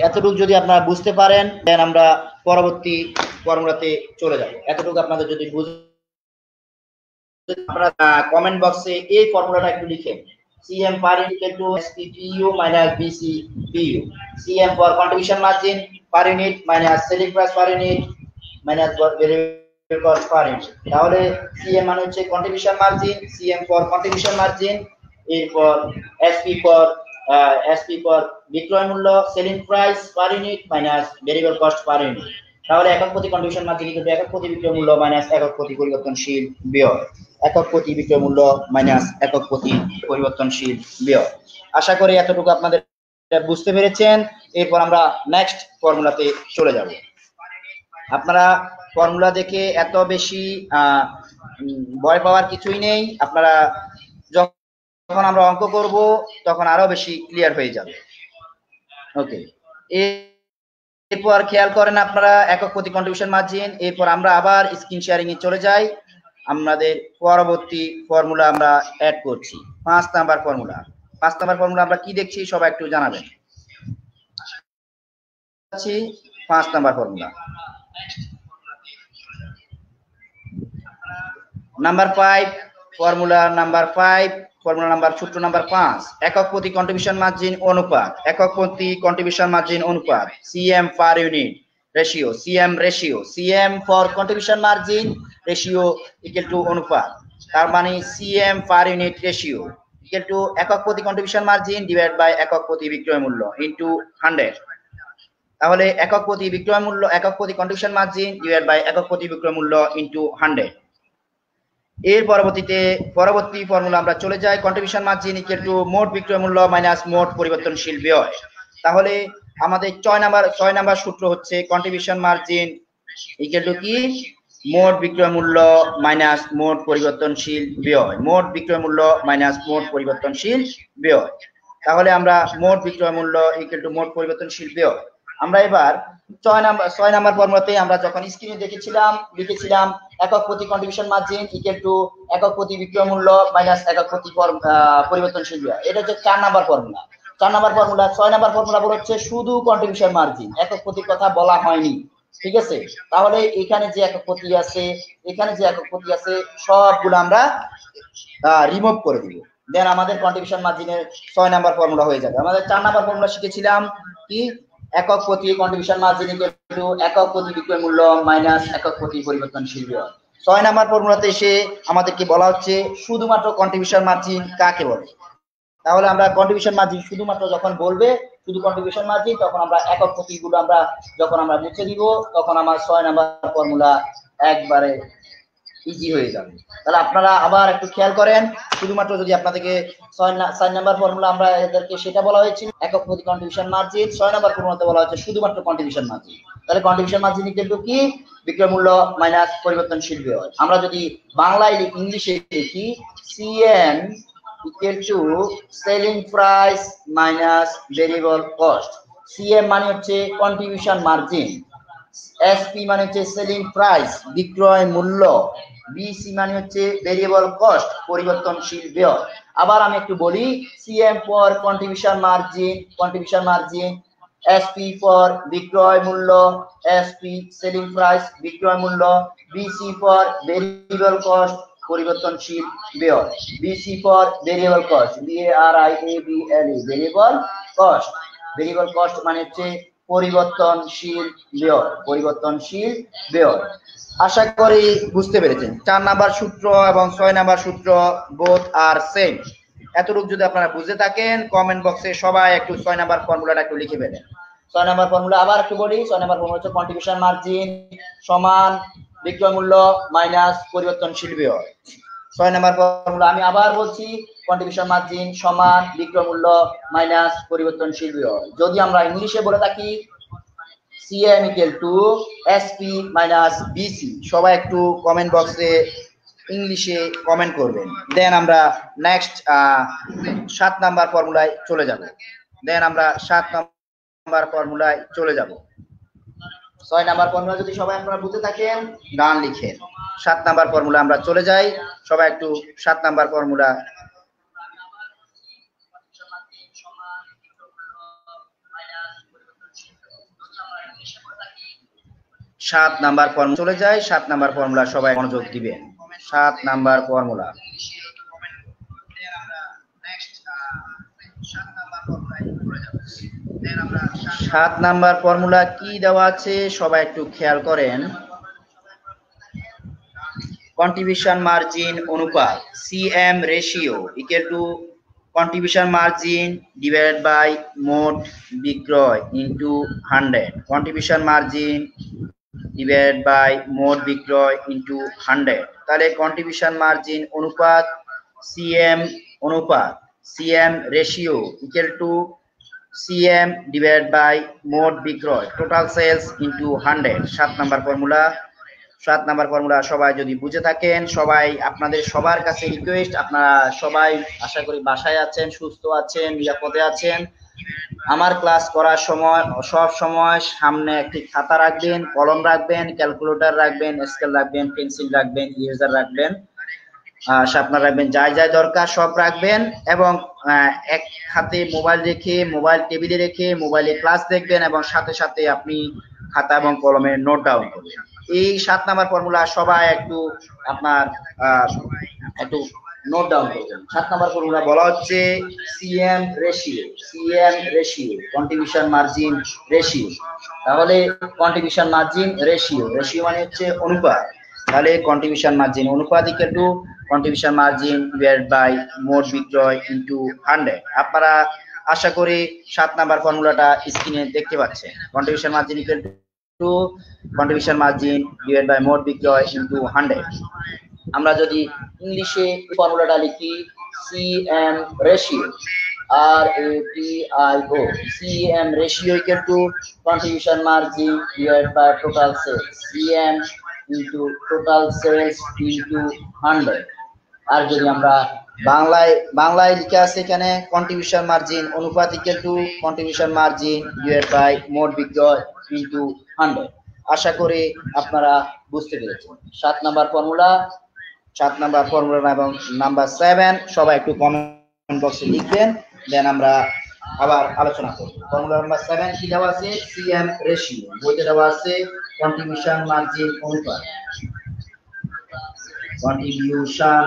Speaker 1: এতটুকু যদি আপনারা বুঝতে পারেন দেন আমরা পরবর্তী ফর্মুলাতে চলে যাব। এতটুকু আপনাদের যদি বুঝ যদি আপনারা কমেন্ট বক্সে এই ফর্মুলাটা একটু লিখেন CM per equal to SPPU minus VC PU CM contribution margin per unit minus selling price per unit minus variable cost per unit তাহলে সিএম মানে হচ্ছে contribution margin CM for contribution margin এরপর এসপি পার এসপি পার বিক্রয় মূল্য selling price per unit minus variable cost per unit তাহলে একক প্রতি কন্ট্রিবিউশন মার্জিন কিন্তু একক প্রতি বিক্রয় মূল্য মাইনাস একক প্রতি পরিবর্তনশীল ব্যয়। একক প্রতি বিক্রয় মূল্য মাইনাস একক প্রতি পরিবর্তনশীল ব্যয়। আশা করি এতটুকু আপনাদের বুঝতে পেরেছেন। এরপর আমরা নেক্সট ফর্মুলাতে চলে যাব। আপনারা ফর্মুলা দেখে এত বেশি ভয় পাওয়ার কিছুই নেই। আপনারা যখন আমরা অঙ্ক করব, তখন আরও বেশি ক্লিয়ার হয়ে যাবে। ওকে এরপর খেয়াল করেন আপনারা, একক প্রতি কন্ট্রিবিউশন মার্জিন এরপর আমরা আবার স্ক্রিন শেয়ারিং এ চলে যাই। আমাদের পরবর্তী ফর্মুলা আমরা অ্যাড করছি। পাঁচ নাম্বার ফর্মুলা পাঁচ নাম্বার ফর্মুলা আমরা কি দেখছি? সবাই একটু জানাবেন। পাঁচ number formula number five formula number five formula number, সূত্র নাম্বার পাঁচ, একক প্রতি কন্ট্রিবিউশন মার্জিন অনুপাত, একক প্রতি কন্ট্রিবিউশন মার্জিন অনুপাত CM per unit ratio CM ratio CM for contribution margin ratio equal to অনুপাত, তার মানে CM per unit ratio equal to একক প্রতি কন্ট্রিবিউশন মার্জিন ডিভাইড বাই একক প্রতি বিক্রয় মূল্য ইনটু হান্ড্রেড তাহলে একক প্রতি বিক্রয় মূল্য, একক প্রতি কন্ট্রিবিউশন মার্জিন ডিভাইড বাই একক প্রতি বিক্রয় মূল্য ইনটু হান্ড্রেড এর পরবর্তীতে পরবর্তী ফর্মুলা আমরা চলে যাই। কন্ট্রিবিউশন মার্জিন ইকুয়াল টু মোট বিক্রয় মূল্য মাইনাস মোট পরিবর্তনশীল ব্যয়। তাহলে আমাদের ছয় নাম্বার ছয় নাম্বার সূত্র হচ্ছে কন্ট্রিবিউশন মার্জিন ইকুয়াল টু কি? মোট বিক্রয় মূল্য মাইনাস মোট পরিবর্তনশীল ব্যয়। মোট বিক্রয় মূল্য মাইনাস মোট পরিবর্তনশীল ব্যয়। তাহলে আমরা মোট বিক্রয় মূল্য ইকুয়াল টু মোট পরিবর্তনশীল ব্যয় আমরা এবার ছয় নাম্বার ছয় নাম্বার ফর্মুলাতে আমরা যখন স্ক্রিনে দেখেছিলাম, লিখেছিলাম, একক প্রতি কন্ট্রিবিউশন মার্জিন ইকুয়াল টু একক প্রতি বিক্রয় মূল্য মাইনাস একক প্রতি পরিবর্তনশীল এটা হচ্ছে চার নাম্বার ফর্মুলা চার নাম্বার ফর্মুলা ছয় নাম্বার ফর্মুলা বলা হচ্ছে শুধু কন্ট্রিবিউশন মার্জিন একক প্রতি কথা বলা হয়নি। ঠিক আছে? তাহলে এখানে যে একক প্রতি আছে, এখানে যে একক প্রতি আছে, সবগুলো আমরা রিমুভ করে দিব। দেন আমাদের কন্ট্রিবিউশন মার্জিনের ছয় নাম্বার ফর্মুলা হয়ে যাবে। আমাদের চার নাম্বার ফর্মুলা শিখেছিলাম কি? একক প্রতি কন্ট্রিবিউশন মার্জিন টু একক প্রতি বিক্রয় মূল্য মাইনাস একক প্রতি পরিবর্তনশীল ব্যয় ছয় নাম্বার ফর্মুলাতে এসে আমাদেরকে বলা হচ্ছে, শুধুমাত্র কন্ট্রিবিউশন মার্জিন কাকে বলে? তাহলে আমরা কন্ট্রিবিউশন মার্জিন শুধুমাত্র যখন বলবে, শুধু কন্ট্রিবিউশন মার্জিন তখন আমরা একক প্রতিগুলো আমরা, যখন আমরা মুছে দিব, তখন আমার ছয় নাম্বার ফর্মুলা একবারে ইজি হয়ে যাবে। তাহলে আপনারা আবার একটু খেয়াল করেন, শুধুমাত্র যদি আপনাদেরকে ছয় ছয় নাম্বার ফর্মুলা আমরা এদেরকে সেটা বলা হয়েছে, একক প্রতি কন্ট্রিবিউশন মার্জিন ছয় নাম্বার ফর্মুলাতে বলা হচ্ছে শুধুমাত্র কন্ট্রিবিউশন মার্জিন তাহলে কন্ট্রিবিউশন মার্জিন কিন্তু কি? বিক্রয় মূল্য মাইনাস পরিবর্তনশীল ব্যয়। আমরা যদি বাংলায় ইংলিশে লিখি CM equal to selling price minus variable cost CM মানে হচ্ছে কন্ট্রিবিউশন মার্জিন এসপি মানে হচ্ছে সেলিং প্রাইস বিক্রয় মূল্য। বিসি মানে হচ্ছে ভেরিয়েবল কস্ট পরিবর্তনশীল ব্যয়। আবার আমি একটু বলি CM for contribution margin contribution margin SP for বিক্রয় মূল্য এসপি সেলিং প্রাইস বিক্রয় মূল্য বিসি ফর ভেরিয়েবল কস্ট পরিবর্তনশীল ব্যয়। VC for variable cost V R I A B L E variable cost variable cost মানে হচ্ছে পরিবর্তনশীল ব্যয় পরিবর্তনশীল ব্যয়। আশা করি বুঝতে পেরেছেন। চার নাম্বার সূত্র এবং ছয় নাম্বার সূত্র বোথ আর সেম এতটুকু যদি আপনারা বুঝে থাকেন কমেন্ট বক্সে সবাই একটু ছয় নাম্বার ফর্মুলাটা একটু লিখে ফেলেন। ছয় নাম্বার ফর্মুলা আবার একটু বলি, ছয় নাম্বার ফর্মুলা হচ্ছে কন্ট্রিবিউশন মার্জিন সমান বিক্রয় মূল্য মাইনাস পরিবর্তনশীল ব্যয়। ছয় নাম্বার ফর্মুলা আমি আবার বলছি কন্ট্রিবিউশন মার্জিন সমান বিক্রয় মূল্য মাইনাস পরিবর্তনশীল ব্যয়। যদি আমরা ইংলিশে বলে থাকি CM equal to SP minus VC সবাই একটু কমেন্ট বক্সে ইংলিশে কমেন্ট করবেন। দেন আমরা নেক্সট সাত নাম্বার ফর্মুলায় চলে যাব। দেন আমরা সাত নাম্বার ফর্মুলায় চলে যাব। ছয় নাম্বার ফর্মুলা যদি সবাই আপনারা বুঝতে থাকেন গান লিখেন সাত নাম্বার ফর্মুলা আমরা চলে যাই। সবাই একটু সাত নাম্বার ফর্মুলা সাত নাম্বার ফর্মুলা। চলে যায় সাত নাম্বার ফর্মুলা সবাই মনোযোগ দিবেন সাত নাম্বার ফর্মুলা। সাত নাম্বার ফর্মুলা কি দেওয়া আছে সবাই একটু খেয়াল করেন। কন্ট্রিবিউশন মার্জিন অনুপাত CM ratio equal to contribution margin divided by মোট বিক্রয় into hundred contribution margin divide by মোট বিক্রয় ইনটু হান্ড্রেড তাহলে কন্ট্রিবিউশন মার্জিন অনুপাত সিএম অনুপাত CM ratio equal to CM divide by মোট বিক্রয় টোটাল সেলস ইনটু হান্ড্রেড সাত নাম্বার ফর্মুলা সাত নাম্বার ফর্মুলা সবাই যদি বুঝে থাকেন, সবাই আপনাদের সবার কাছে রিকোয়েস্ট আপনারা সবাই আশা করি বাসায় আছেন, সুস্থ আছেন, নিরাপদে আছেন। আমার ক্লাস করার সময়, সব সময় সামনে একটি খাতা রাখবেন, কলম রাখবেন ক্যালকুলেটর রাখবেন স্কেল রাখবেন পেন্সিল রাখবেন ইরেজার রাখবেন শার্পনার রাখবেন, যাই যাই দরকার সব রাখবেন এবং এক হাতে মোবাইল রেখে মোবাইল টেবিলে রেখে মোবাইলে ক্লাস দেখবেন এবং সাথে সাথে আপনি খাতা এবং কলমে নোট ডাউন করবেন। এই সাত নাম্বার ফর্মুলা সবাই একটু আপনার একটু নোট ডাউন করবেন সাত নাম্বার ফর্মুলা বলা হচ্ছে CM ratio CM ratio contribution margin ratio তাহলে কন্ট্রিবিউশন মার্জিন রেশিও রেশিও মানে হচ্ছে অনুপাত। তাহলে কন্ট্রিবিউশন মার্জিন অনুপাত equal to contribution margin divide by মোট বিক্রয় ইনটু হান্ড্রেড আপনারা আশা করি সাত নাম্বার ফর্মুলাটা স্ক্রিনে দেখতে পাচ্ছেন। Contribution margin equal to contribution margin divide by মোট বিক্রয় ইনটু হান্ড্রেড আমরা যদি ইংলিশে ফর্মুলাটা লিখি C M ratio R A P I O CM ratio equal to contribution margin divide by total sales CM into total sales into hundred আর যদি আমরা বাংলায় বাংলায় লেখা আছে এখানে কন্ট্রিবিউশন মার্জিন অনুপাত equal to contribution margin divide by মোট বিক্রয় ইনটু হান্ড্রেড আশা করি আপনারা বুঝতে পেরেছেন। সাত নাম্বার ফর্মুলা সাত নাম্বার ফর্মুলা এবং নাম্বার সেভেন সবাই একটু কমেন্ট বক্সে লিখবেন দেন আমরা আবার আলোচনা করব। ফর্মুলা নাম্বার সেভেন কি দেওয়া আছে? সিএম রেশিও বইতে দেওয়া আছে কন্ট্রিবিউশন মার্জিন অনুপাত। কন্ট্রিবিউশন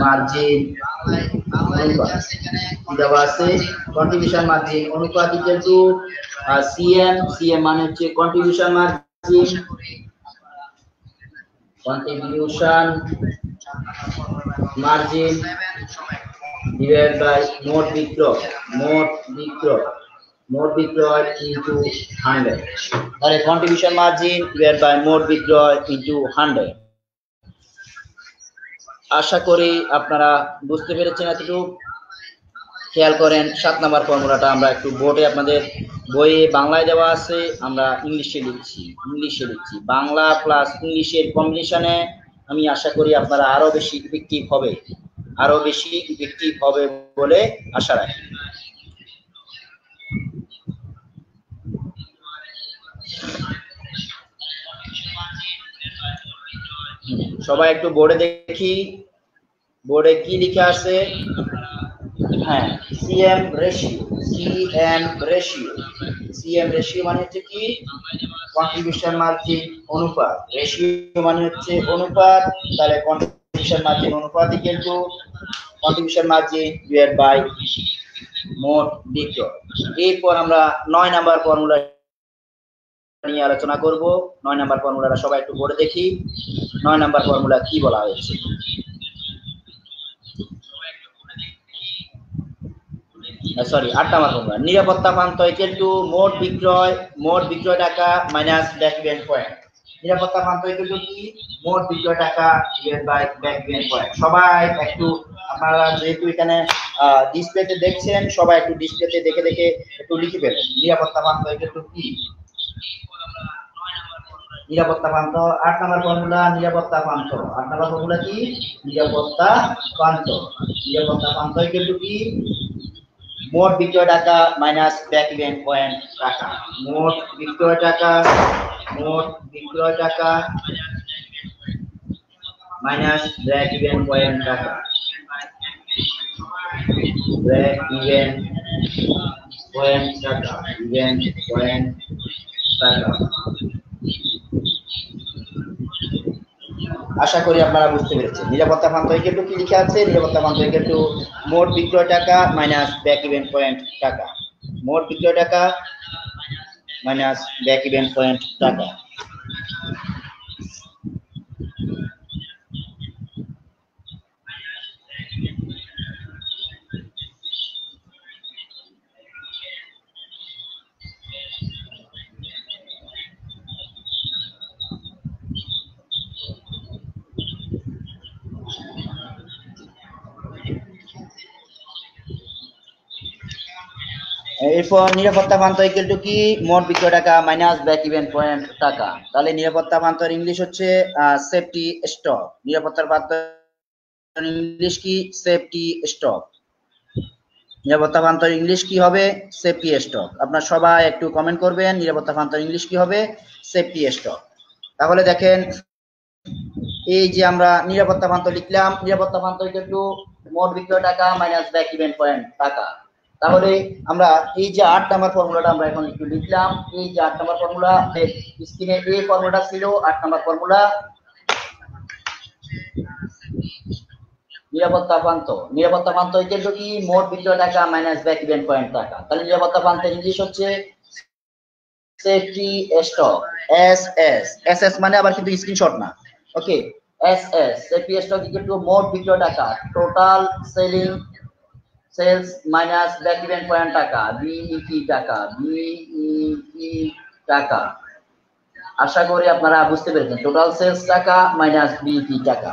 Speaker 1: মার্জিন অনুপাত। দেওয়া আছে? কন্ট্রিবিউশন মার্জিন অনুপাত ইকুয়াল টু সিএম সিএম মানে হচ্ছে contribution margin contribution margin divide by মোট বিক্রয় মোট বিক্রয় মোট বিক্রয় ইনটু হান্ড্রেড তাহলে কন্ট্রিবিউশন মার্জিন ডিভাইড বাই মোট বিক্রয় ইনটু হান্ড্রেড আশা করি আপনারা বুঝতে পেরেছেন এতটুকু। খেয়াল করেন, সাত নাম্বার ফর্মুলাটা আমরা একটু বোর্ডে আপনাদের বইয়ে বাংলায় দেওয়া আছে, আমরা ইংলিশে লিখছি ইংলিশে লিখছি। বাংলা প্লাস ইংলিশের কম্বিনেশনে আমি আশা করি আপনারা আরও বেশি ইফেক্টিভ হবে, আরও বেশি ইফেক্টিভ হবে বলে আশা রাখি। সবাই একটু বোর্ডে দেখি, বোর্ডে কি লিখে আছে হ্যাঁ CM ratio CM ratio CM ratio মানে হচ্ছে কি? কন্ট্রিবিউশন মার্জিন অনুপাত। রেশিও মানে হচ্ছে অনুপাত, তাহলে কন্ট্রিবিউশন মার্জিন অনুপাত কিন্তু কন্ট্রিবিউশন মার্জিন ডিভাইড বাই মোট বিক্রয়। এরপর আমরা নয় নাম্বার ফর্মুলা নিয়ে আলোচনা করব। নয় নাম্বার ফর্মুলাটা সবাই একটু পড়ে দেখি। নয় নাম্বার ফর্মুলা কি বলা হয়েছে? সরি আট নাম্বার নিরাপত্তা প্রান্ত ইকুয়াল টু মোট বিক্রয় মোট বিক্রয় টাকা মাইনাস ব্যাক ইভেন্ট পয়েন্ট নিরাপত্তা প্রান্ত ইকুয়াল টু কি? মোট বিক্রয় টাকা divide by break even point সবাই একটু, আপনারা যেহেতু এখানে ডিসপ্লেতে দেখছেন, সবাই একটু ডিসপ্লেতে দেখে দেখে একটু লিখে ফেলেন। নিরাপত্তা প্রান্ত ইকুয়াল টু কি? নিরাপত্তা প্রান্ত, আট নাম্বার ফর্মুলা নিরাপত্তা প্রান্ত। আট নাম্বার ফর্মুলা কি? নিরাপত্তা প্রান্ত। নিরাপত্তা প্রান্ত কিন্তু কি? মোট বিক্রয় টাকা মাইনাস ব্যাক ইভেন্ট পয়েন্ট টাকা মোট বিক্রয় টাকা, মোট বিক্রয় টাকা মাইনাস ব্যাক ইভেন্ট পয়েন্ট টাকা ব্যাক ইভেন্ট পয়েন্ট টাকা ইভেন্ট পয়েন্ট টাকা আশা করি আপনারা বুঝতে পেরেছেন। নিরাপত্তা প্রান্ত কিন্তু কি লিখে আছে? নিরাপত্তা প্রান্ত কিন্তু মোট বিক্রয় টাকা মাইনাস ব্যাক ইভেন্ট পয়েন্ট টাকা। মোট বিক্রয় টাকা মাইনাস ব্যাক ইভেন্ট পয়েন্ট টাকা। এরপর নিরাপত্তা প্রান্ত ইকুয়াল টু কি? মোট বিক্রয় টাকা মাইনাস ব্যাক ইভেন্ট পয়েন্ট টাকা। তাহলে নিরাপত্তা প্রান্তর ইংলিশ হচ্ছে সেফটি স্টক নিরাপত্তার প্রান্ত ইংলিশ কি? সেফটি স্টক নিরাপত্তা প্রান্তর ইংলিশ কি হবে? সেফটি স্টক আপনার সবাই একটু কমেন্ট করবেন, নিরাপত্তা প্রান্তর ইংলিশ কি হবে? সেফটি স্টক তাহলে দেখেন, এই যে আমরা নিরাপত্তা প্রান্ত লিখলাম, নিরাপত্তা প্রান্ত কিন্তু মোট বিক্রয় টাকা মাইনাস ব্যাক ইভেন্ট পয়েন্ট টাকা। তাহলে আমরা এই যে আট নাম্বার ফর্মুলাটা আমরা এখন একটু লিখলাম। এই যে আট নাম্বার ফর্মুলা স্ক্রিনে এই ফর্মুলাটা ছিল, আট নাম্বার ফর্মুলা। নিরাপত্তা প্রান্ত। নিরাপত্তা প্রান্ত হচ্ছে কি? মোট বিক্রয় টাকা মাইনাস ব্যাক ইভেন্ট পয়েন্ট টাকা। তাহলে নিরাপত্তা প্রান্তের ইংলিশ হচ্ছে safety stock S S S S মানে আবার কিন্তু স্ক্রিনশট না। Okay S S safety stock equal to মোট বিক্রয় টাকা। Total selling sales minus break even point টাকা বিইপি টাকা বিইপি টাকা। আশা করি আপনারা বুঝতে পেরেছেন। টোটাল সেলস টাকা মাইনাস বিইপি টাকা।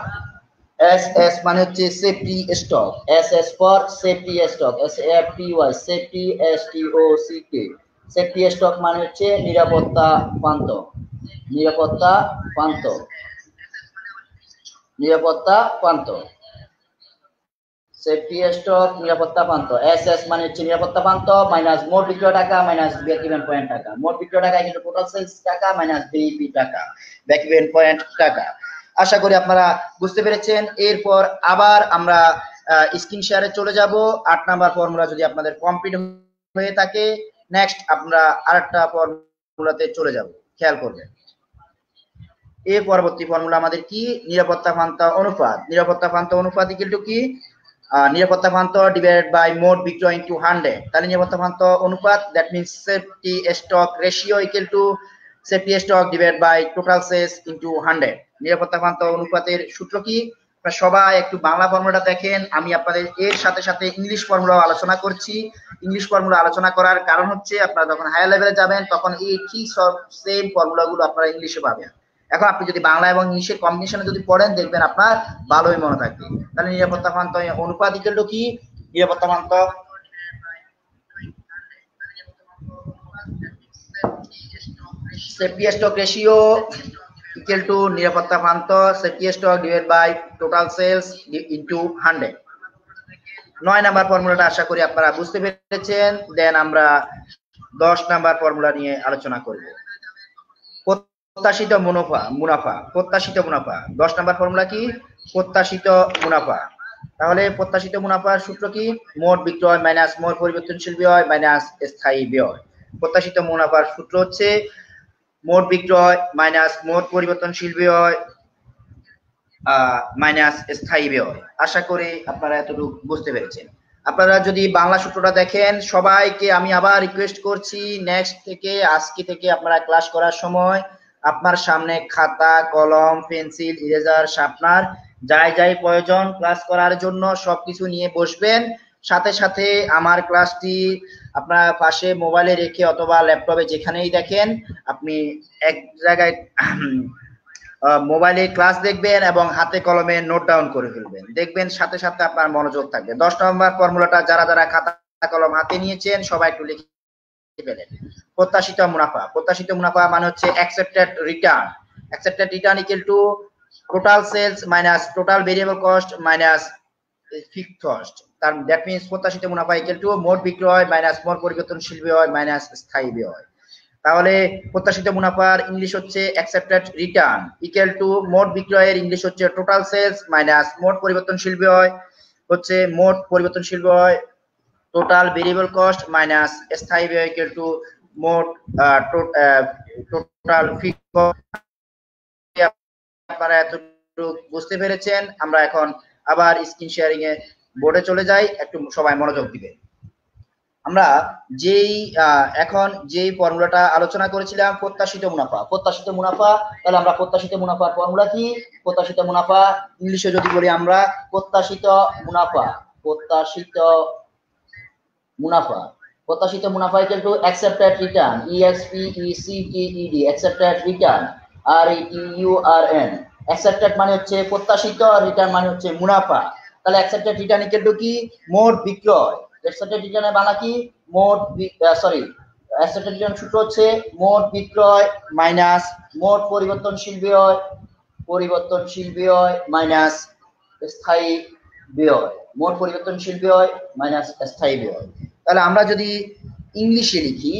Speaker 1: এস এস মানে হচ্ছে safety stock S S for safety stock S F T Y safety S T O C K safety stock মানে হচ্ছে নিরাপত্তা প্রান্ত। নিরাপত্তা প্রান্ত। নিরাপত্তা প্রান্ত। নিরাপত্তা পান্ত মাইনাস মোট টাকা মাইনাস পয়েন্ট টাকা। মোট টাকা আশা করি আপনারা বুঝতে পেরেছেন। এরপর আবার আমরা স্ক্রিন শেয়ারে চলে যাব। আট নাম্বার ফর্মুলা যদি আপনাদের কমপ্লিট হয়ে থাকে নেক্সট আমরা আরেকটা ফর্মুলাতে চলে যাব। খেয়াল করবেন। এর পরবর্তী ফর্মুলা আমাদের কি? নিরাপত্তা ফান্তা অনুপাত। নিরাপত্তা ফান্তা অনুপাত কি? নিরাপত্তা ফান্ত ডিভাইডেড বাই মোট বিক্রয় ইনটু হান্ড্রেড তাহলে নিরাপত্তা ফান্ত অনুপাত that means safety stock ratio equal to safety stock divide by total sales into hundred নিরাপত্তা ফান্ত অনুপাতের সূত্র কি? আপনারা সবাই একটু বাংলা ফর্মুলাটা দেখেন। আমি আপনাদের এর সাথে সাথে ইংলিশ ফর্মুলা আলোচনা করছি। ইংলিশ ফর্মুলা আলোচনা করার কারণ হচ্ছে, আপনারা যখন হায়ার লেভেলে যাবেন, তখন এই ঠিক সব সেম ফর্মুলাগুলো আপনারা ইংলিশে পাবেন। এখন আপনি যদি বাংলা এবং ইংলিশের কম্বিনেশনে যদি পড়েন, দেখবেন আপনার ভালোই মনে থাকবে। তাহলে নিরাপত্তা ফান্ত অনুপাত ইকুয়াল টু কি? নিরাপত্তা ফান্ত safety stock ratio equal to নিরাপত্তা ফান্ত safety stock divide by total sales into hundred নয় নাম্বার ফর্মুলাটা আশা করি আপনারা বুঝতে পেরেছেন। দেন আমরা দশ নাম্বার ফর্মুলা নিয়ে আলোচনা করব। প্রত্যাশিত মুনাফা মুনাফা, প্রত্যাশিত মুনাফা। দশ নাম্বার ফর্মুলা কি? প্রত্যাশিত মুনাফা। তাহলে প্রত্যাশিত মুনাফার সূত্র কি? মোট বিক্রয় মাইনাস মোট পরিবর্তনশীল ব্যয় মাইনাস স্থায়ী ব্যয়। প্রত্যাশিত মুনাফার সূত্র হচ্ছে মোট বিক্রয় মাইনাস মোট পরিবর্তনশীল ব্যয় মাইনাস স্থায়ী ব্যয়। আশা করি আপনারা এতটুকু বুঝতে পেরেছেন। আপনারা যদি বাংলা সূত্রটা দেখেন, সবাইকে আমি আবার রিকোয়েস্ট করছি নেক্সট থেকে, আজকে থেকে আপনারা ক্লাস করার সময় আপনার সামনে খাতা, কলম, পেন্সিল, ইরেজার শার্পনার যাই যাই প্রয়োজন ক্লাস করার জন্য সবকিছু নিয়ে বসবেন। সাথে সাথে আমার ক্লাসটি আপনার পাশে মোবাইলে রেখে অথবা ল্যাপটপে যেখানেই দেখেন, আপনি এক জায়গায় মোবাইলে ক্লাস দেখবেন এবং হাতে কলমে নোট ডাউন করে ফেলবেন। দেখবেন সাথে সাথে আপনার মনোযোগ থাকবে। দশ নম্বর ফর্মুলাটা যারা যারা খাতা, কলম হাতে নিয়েছেন, সবাই একটু লিখে ফেলেন প্রত্যাশিত মুনাফা। প্রত্যাশিত মুনাফা মানে হচ্ছে expected return expected return equal to total sales minus total variable cost minus fixed cost তার দ্যাট মিনস প্রত্যাশিত মুনাফা ইকুয়াল টু মোট বিক্রয় মাইনাস মোট পরিবর্তনশীল ব্যয় মাইনাস স্থায়ী ব্যয়। তাহলে প্রত্যাশিত মুনাফার ইংলিশ হচ্ছে অ্যাকসেপ্টেড রিটার্ন ইকুয়াল টু মোট বিক্রয়ের ইংলিশ হচ্ছে টোটাল সেলস মাইনাস মোট পরিবর্তনশীল ব্যয় হচ্ছে মোট পরিবর্তনশীল ব্যয় টোটাল ভেরিয়েবল কস্ট মাইনাস স্থায়ী ব্যয় ইকুয়াল টু মোট টোটাল আপনারা এতটুকু বুঝতে পেরেছেন। আমরা এখন আবার স্ক্রিন শেয়ারিং এ বোর্ডে চলে যাই। একটু সবাই মনোযোগ দিবে। আমরা যেই এখন যেই ফর্মুলাটা আলোচনা করেছিলাম, প্রত্যাশিত মুনাফা। প্রত্যাশিত মুনাফা, তাহলে আমরা প্রত্যাশিত মুনাফার ফর্মুলা কি? প্রত্যাশিত মুনাফা, ইংলিশে যদি বলি আমরা, প্রত্যাশিত মুনাফা। প্রত্যাশিত মুনাফা। প্রত্যাশিত মুনাফা equal to expected return E X P E C T E D expected return R U R N expected মানে হচ্ছে প্রত্যাশিত রিটার্ন মানে হচ্ছে মুনাফা। তাহলে অ্যাকসেপ্টেড রিটার্ন ইকুয়াল টু কি? মোট বিক্রয়। অ্যাকসেপ্টেড রিটার্নের বাংলা কি? মোট সরি অ্যাকসেপ্টেড রিটার্ন সূত্র হচ্ছে মোট বিক্রয় মাইনাস মোট পরিবর্তনশীল ব্যয় পরিবর্তনশীল ব্যয় মাইনাস স্থায়ী ব্যয়। মোট পরিবর্তনশীল ব্যয় মাইনাস স্থায়ী ব্যয়। তাহলে আমরা যদি ইংলিশে লিখি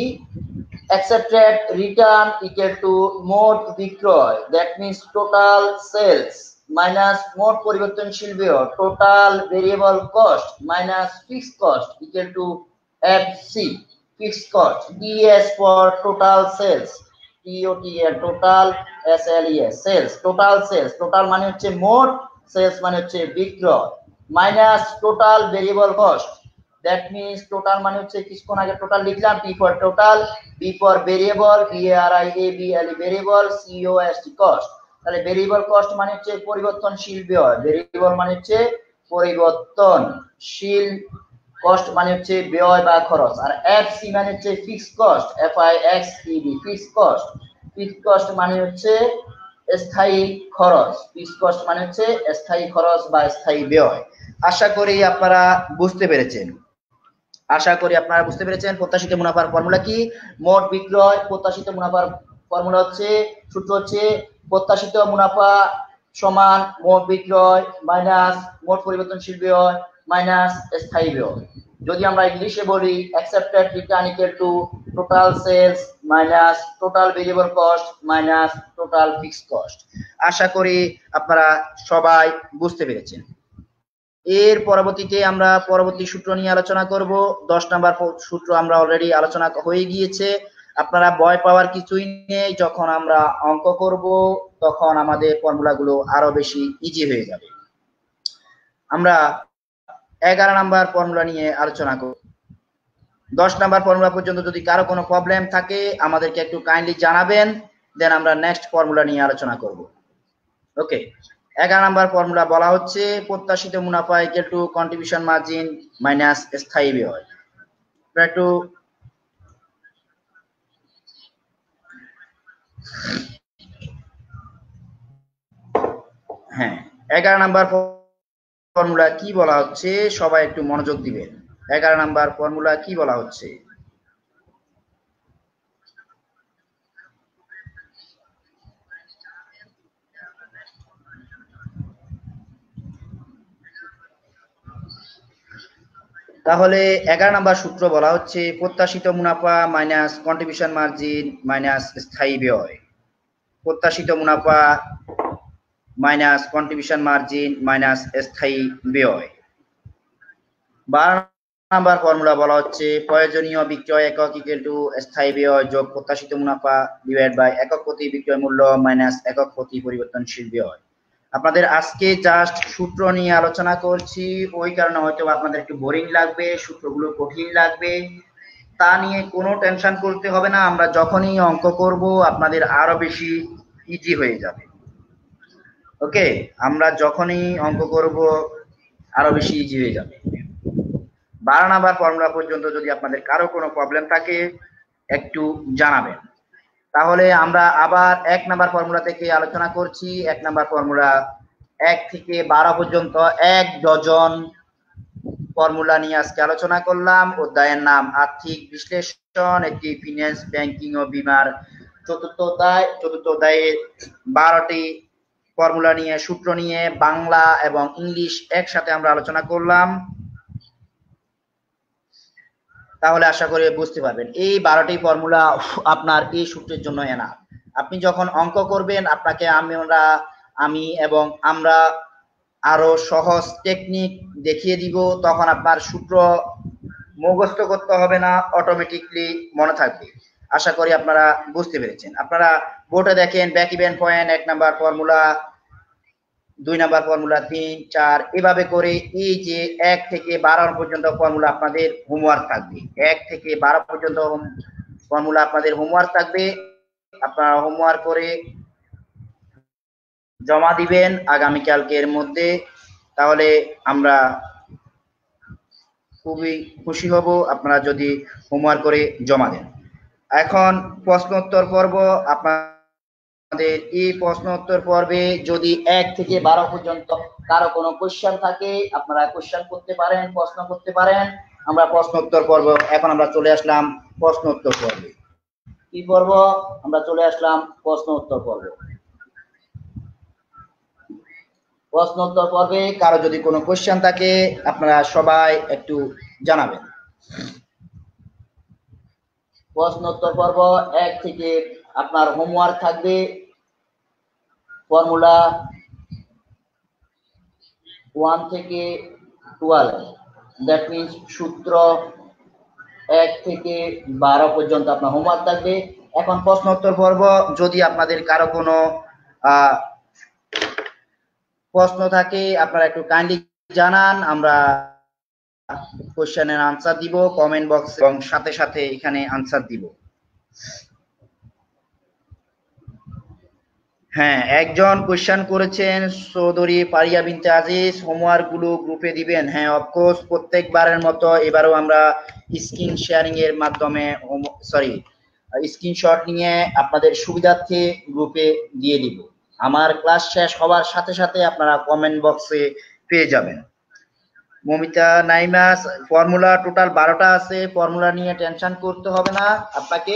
Speaker 1: অ্যাকসেপ্টেড রিটার্ন ইকুয়াল টু মোট বিক্রয় that means total sales minus মোট পরিবর্তনশীল ব্যয় total variable cost minus fixed cost equal to F C fixed cost D S for total sales T O T এর total S L E S sales total sales total মানে হচ্ছে মোট সেলস মানে হচ্ছে বিক্রয় minus total variable cost that means total মানে হচ্ছে কিছুক্ষণ আগে টোটাল লিখলাম P for total V for variable V R I A B L variable C O S T cost তাহলে ভেরিয়েবল কস্ট মানে হচ্ছে পরিবর্তনশীল ব্যয়। ভেরিয়েবল মানে হচ্ছে পরিবর্তনশীল কস্ট মানে হচ্ছে ব্যয় বা খরচ। আর এফ সি মানে হচ্ছে fixed cost F I X E D fixed cost fixed cost মানে হচ্ছে স্থায়ী খরচ। ফিক্সড কস্ট মানে হচ্ছে স্থায়ী খরচ বা স্থায়ী ব্যয়। আশা করি আপনারা বুঝতে পেরেছেন। আশা করি আপনারা বুঝতে পেরেছেন। প্রত্যাশিত মুনাফার ফর্মুলা কি? মোট বিক্রয় প্রত্যাশিত মুনাফার ফর্মুলা হচ্ছে, সূত্র হচ্ছে প্রত্যাশিত মুনাফা সমান মোট বিক্রয় মাইনাস মোট পরিবর্তনশীল ব্যয় মাইনাস স্থায়ী ব্যয়। যদি আমরা ইংলিশে বলি expected return equal to total sales minus total variable cost minus total fixed cost আশা করি আপনারা সবাই বুঝতে পেরেছেন। এর পরবর্তীতে আমরা পরবর্তী সূত্র নিয়ে আলোচনা করব। দশ নাম্বার সূত্র আমরা অলরেডি আলোচনা হয়ে গিয়েছে। আপনারা ভয় পাওয়ার কিছুই নেই। যখন আমরা অঙ্ক করব, তখন আমাদের ফর্মুলাগুলো আরও বেশি ইজি হয়ে যাবে। আমরা এগারো নাম্বার ফর্মুলা নিয়ে আলোচনা করব। দশ নাম্বার ফর্মুলা পর্যন্ত যদি কারও কোনো প্রবলেম থাকে, আমাদেরকে একটু কাইন্ডলি জানাবেন। দেন আমরা নেক্সট ফর্মুলা নিয়ে আলোচনা করব। ওকে এগারো নাম্বার ফর্মুলা বলা হচ্ছে, প্রত্যাশিত মুনাফা equal to contribution margin minus স্থায়ী ব্যয়। একটু হ্যাঁ এগারো নাম্বার ফর্মুলা কি বলা হচ্ছে? সবাই একটু মনোযোগ দিবেন। এগারো নাম্বার ফর্মুলা কি বলা হচ্ছে? তাহলে এগারো নাম্বার সূত্র বলা হচ্ছে, প্রত্যাশিত মুনাফা মাইনাস কন্ট্রিবিউশন মার্জিন মাইনাস স্থায়ী ব্যয়। প্রত্যাশিত মুনাফা মাইনাস কন্ট্রিবিউশন মার্জিন মাইনাস স্থায়ী ব্যয়। বারো নাম্বার ফর্মুলা বলা হচ্ছে, প্রয়োজনীয় বিক্রয় একক ইকুয়াল টু স্থায়ী ব্যয় যোগ প্রত্যাশিত মুনাফা ডিভাইড বাই একক প্রতি বিক্রয় মূল্য মাইনাস একক প্রতি পরিবর্তনশীল ব্যয়। আপনাদের আজকে জাস্ট সূত্র নিয়ে আলোচনা করছি। ওই কারণে হয়তো আপনাদের একটু বোরিং লাগবে, সূত্রগুলো কঠিন লাগবে। তা নিয়ে কোনো টেনশন করতে হবে না, আমরা যখনই অঙ্ক করব, আপনাদের আরও বেশি ইজি হয়ে যাবে। ওকে? আমরা যখনই অঙ্ক করব, আরও বেশি ইজি হয়ে যাবে। বারো নাম্বার ফর্মুলা পর্যন্ত যদি আপনাদের কারও কোনো প্রবলেম থাকে, একটু জানাবেন। তাহলে আমরা আবার এক নাম্বার ফর্মুলা থেকে আলোচনা করছি। এক নাম্বার ফর্মুলা এক থেকে বারো পর্যন্ত এক ডজন ফর্মুলা নিয়ে আজকে আলোচনা করলাম। অধ্যায়ের নাম আর্থিক বিশ্লেষণ, একটি ফিনান্স ব্যাংকিং ও বিমার চতুর্থ অধ্যায়। চতুর্থ অধ্যায়ে বারোটি ফর্মুলা নিয়ে, সূত্র নিয়ে বাংলা এবং ইংলিশ একসাথে আমরা আলোচনা করলাম। তাহলে আশা করি বুঝতে পারবেন। এই বারোটি ফর্মুলা আপনার এই সূত্রের জন্য এনা আপনি যখন অঙ্ক করবেন, আপনাকে আমরা আমি এবং আমরা আরও সহজ টেকনিক দেখিয়ে দিব। তখন আপনার সূত্র মুখস্থ করতে হবে না অটোমেটিকলি মনে থাকবে। আশা করি আপনারা বুঝতে পেরেছেন। আপনারা বোর্ডে দেখেন ব্যাক ইভেন্ট পয়েন্ট এক নাম্বার ফর্মুলা দুই নাম্বার ফর্মুলা তিন, চার, এভাবে করে এই যে এক থেকে বারো পর্যন্ত ফর্মুলা আপনাদের হোমওয়ার্ক থাকবে। এক থেকে বারো পর্যন্ত ফর্মুলা আপনাদের হোমওয়ার্ক থাকবে। আপনারা হোমওয়ার্ক করে জমা দিবেন আগামীকালকের মধ্যে। তাহলে আমরা খুবই খুশি হব আপনারা যদি হোমওয়ার্ক করে জমা দেন। এখন প্রশ্ন উত্তর পর্ব আপনার আমাদের এই প্রশ্ন উত্তর পর্বে যদি এক থেকে বারো পর্যন্ত কারও কোনো কোশ্চেন থাকে, আপনারা কোশ্চেন করতে পারেন, প্রশ্ন করতে পারেন। আমরা প্রশ্ন উত্তর পর্ব, এখন আমরা চলে আসলাম প্রশ্ন উত্তর পর্বে। কি পর্ব? আমরা চলে আসলাম প্রশ্ন উত্তর পর্ব। প্রশ্ন উত্তর পর্বে কারও যদি কোনো কোশ্চেন থাকে, আপনারা সবাই একটু জানাবেন। প্রশ্ন উত্তর পর্ব এক থেকে আপনার হোমওয়ার্ক থাকবে ফর্মুলা ওয়ান থেকে টুয়েলভ দ্যাট মিনস সূত্র এক থেকে বারো পর্যন্ত আপনার হোমওয়ার্ক থাকবে। এখন প্রশ্ন উত্তর পর্ব যদি আপনাদের কারও কোনো প্রশ্ন থাকে, আপনারা একটু কাইন্ডলি জানান, আমরা কোশ্চেনের আনসার দিব কমেন্ট বক্স এবং সাথে সাথে এখানে আনসার দিব। হ্যাঁ একজন কোশ্চেন করেছেন চৌধুরী পারিয়া বিনতে আজিজ হোমওয়ার্কগুলো গ্রুপে দিবেন। হ্যাঁ অফকোর্স প্রত্যেকবারের মতো এবারও আমরা স্ক্রিন শেয়ারিং এর মাধ্যমে সরি স্ক্রিনশট নিয়ে আপনাদের সুবিধার্থে গ্রুপে দিয়ে দিব। আমার ক্লাস শেষ হওয়ার সাথে সাথে আপনারা কমেন্ট বক্সে পেয়ে যাবেন। মমিতা নাইমাস ফর্মুলা টোটাল বারোটা আছে ফর্মুলা নিয়ে টেনশন করতে হবে না। আপনাকে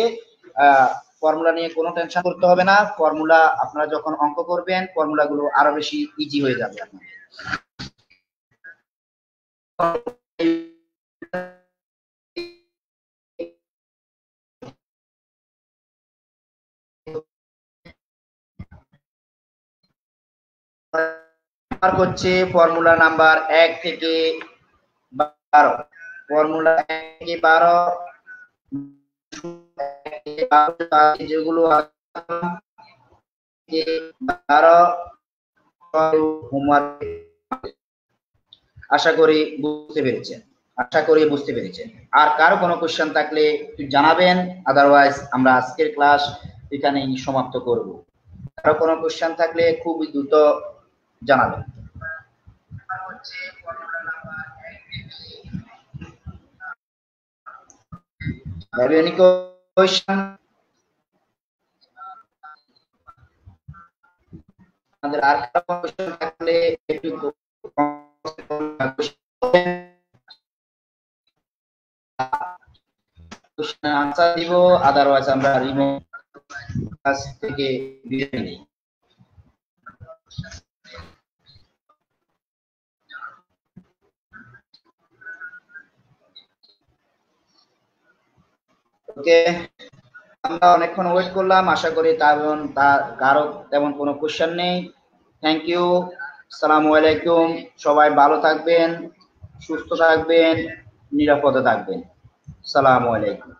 Speaker 1: ফর্মুলা নিয়ে কোনো টেনশন করতে হবে না। ফর্মুলা আপনারা যখন অঙ্ক করবেন ফর্মুলা গুলো আরও বেশি ইজি হয়ে যাবে হচ্ছে ফর্মুলা নাম্বার এক থেকে বারো। ফর্মুলা এক থেকে বারো। যেগুলো আশা করি বুঝতে পেরেছেন। আশা করি বুঝতে পেরেছেন। আর কারও কোনো কোশ্চেন থাকলে জানাবেন। আদারওয়াইজ আমরা আজকের ক্লাস এখানেই সমাপ্ত করব। কারও কোনো কোশ্চেন থাকলে খুবই দ্রুত জানাবেন। Have? আমাদের আর কারও কোশ্চেন থাকলে একটু আনসার দিব আদারওয়াইজ আমরা রিমোট ক্লাস থেকে বিদায় নিই ওকে। আমরা অনেকক্ষণ ওয়েট করলাম, আশা করি তেমন তার কারও তেমন কোনো কোশ্চেন নেই। থ্যাংক ইউ আসসালামু আলাইকুম সবাই ভালো থাকবেন, সুস্থ থাকবেন, নিরাপদে থাকবেন। সালামু আলাইকুম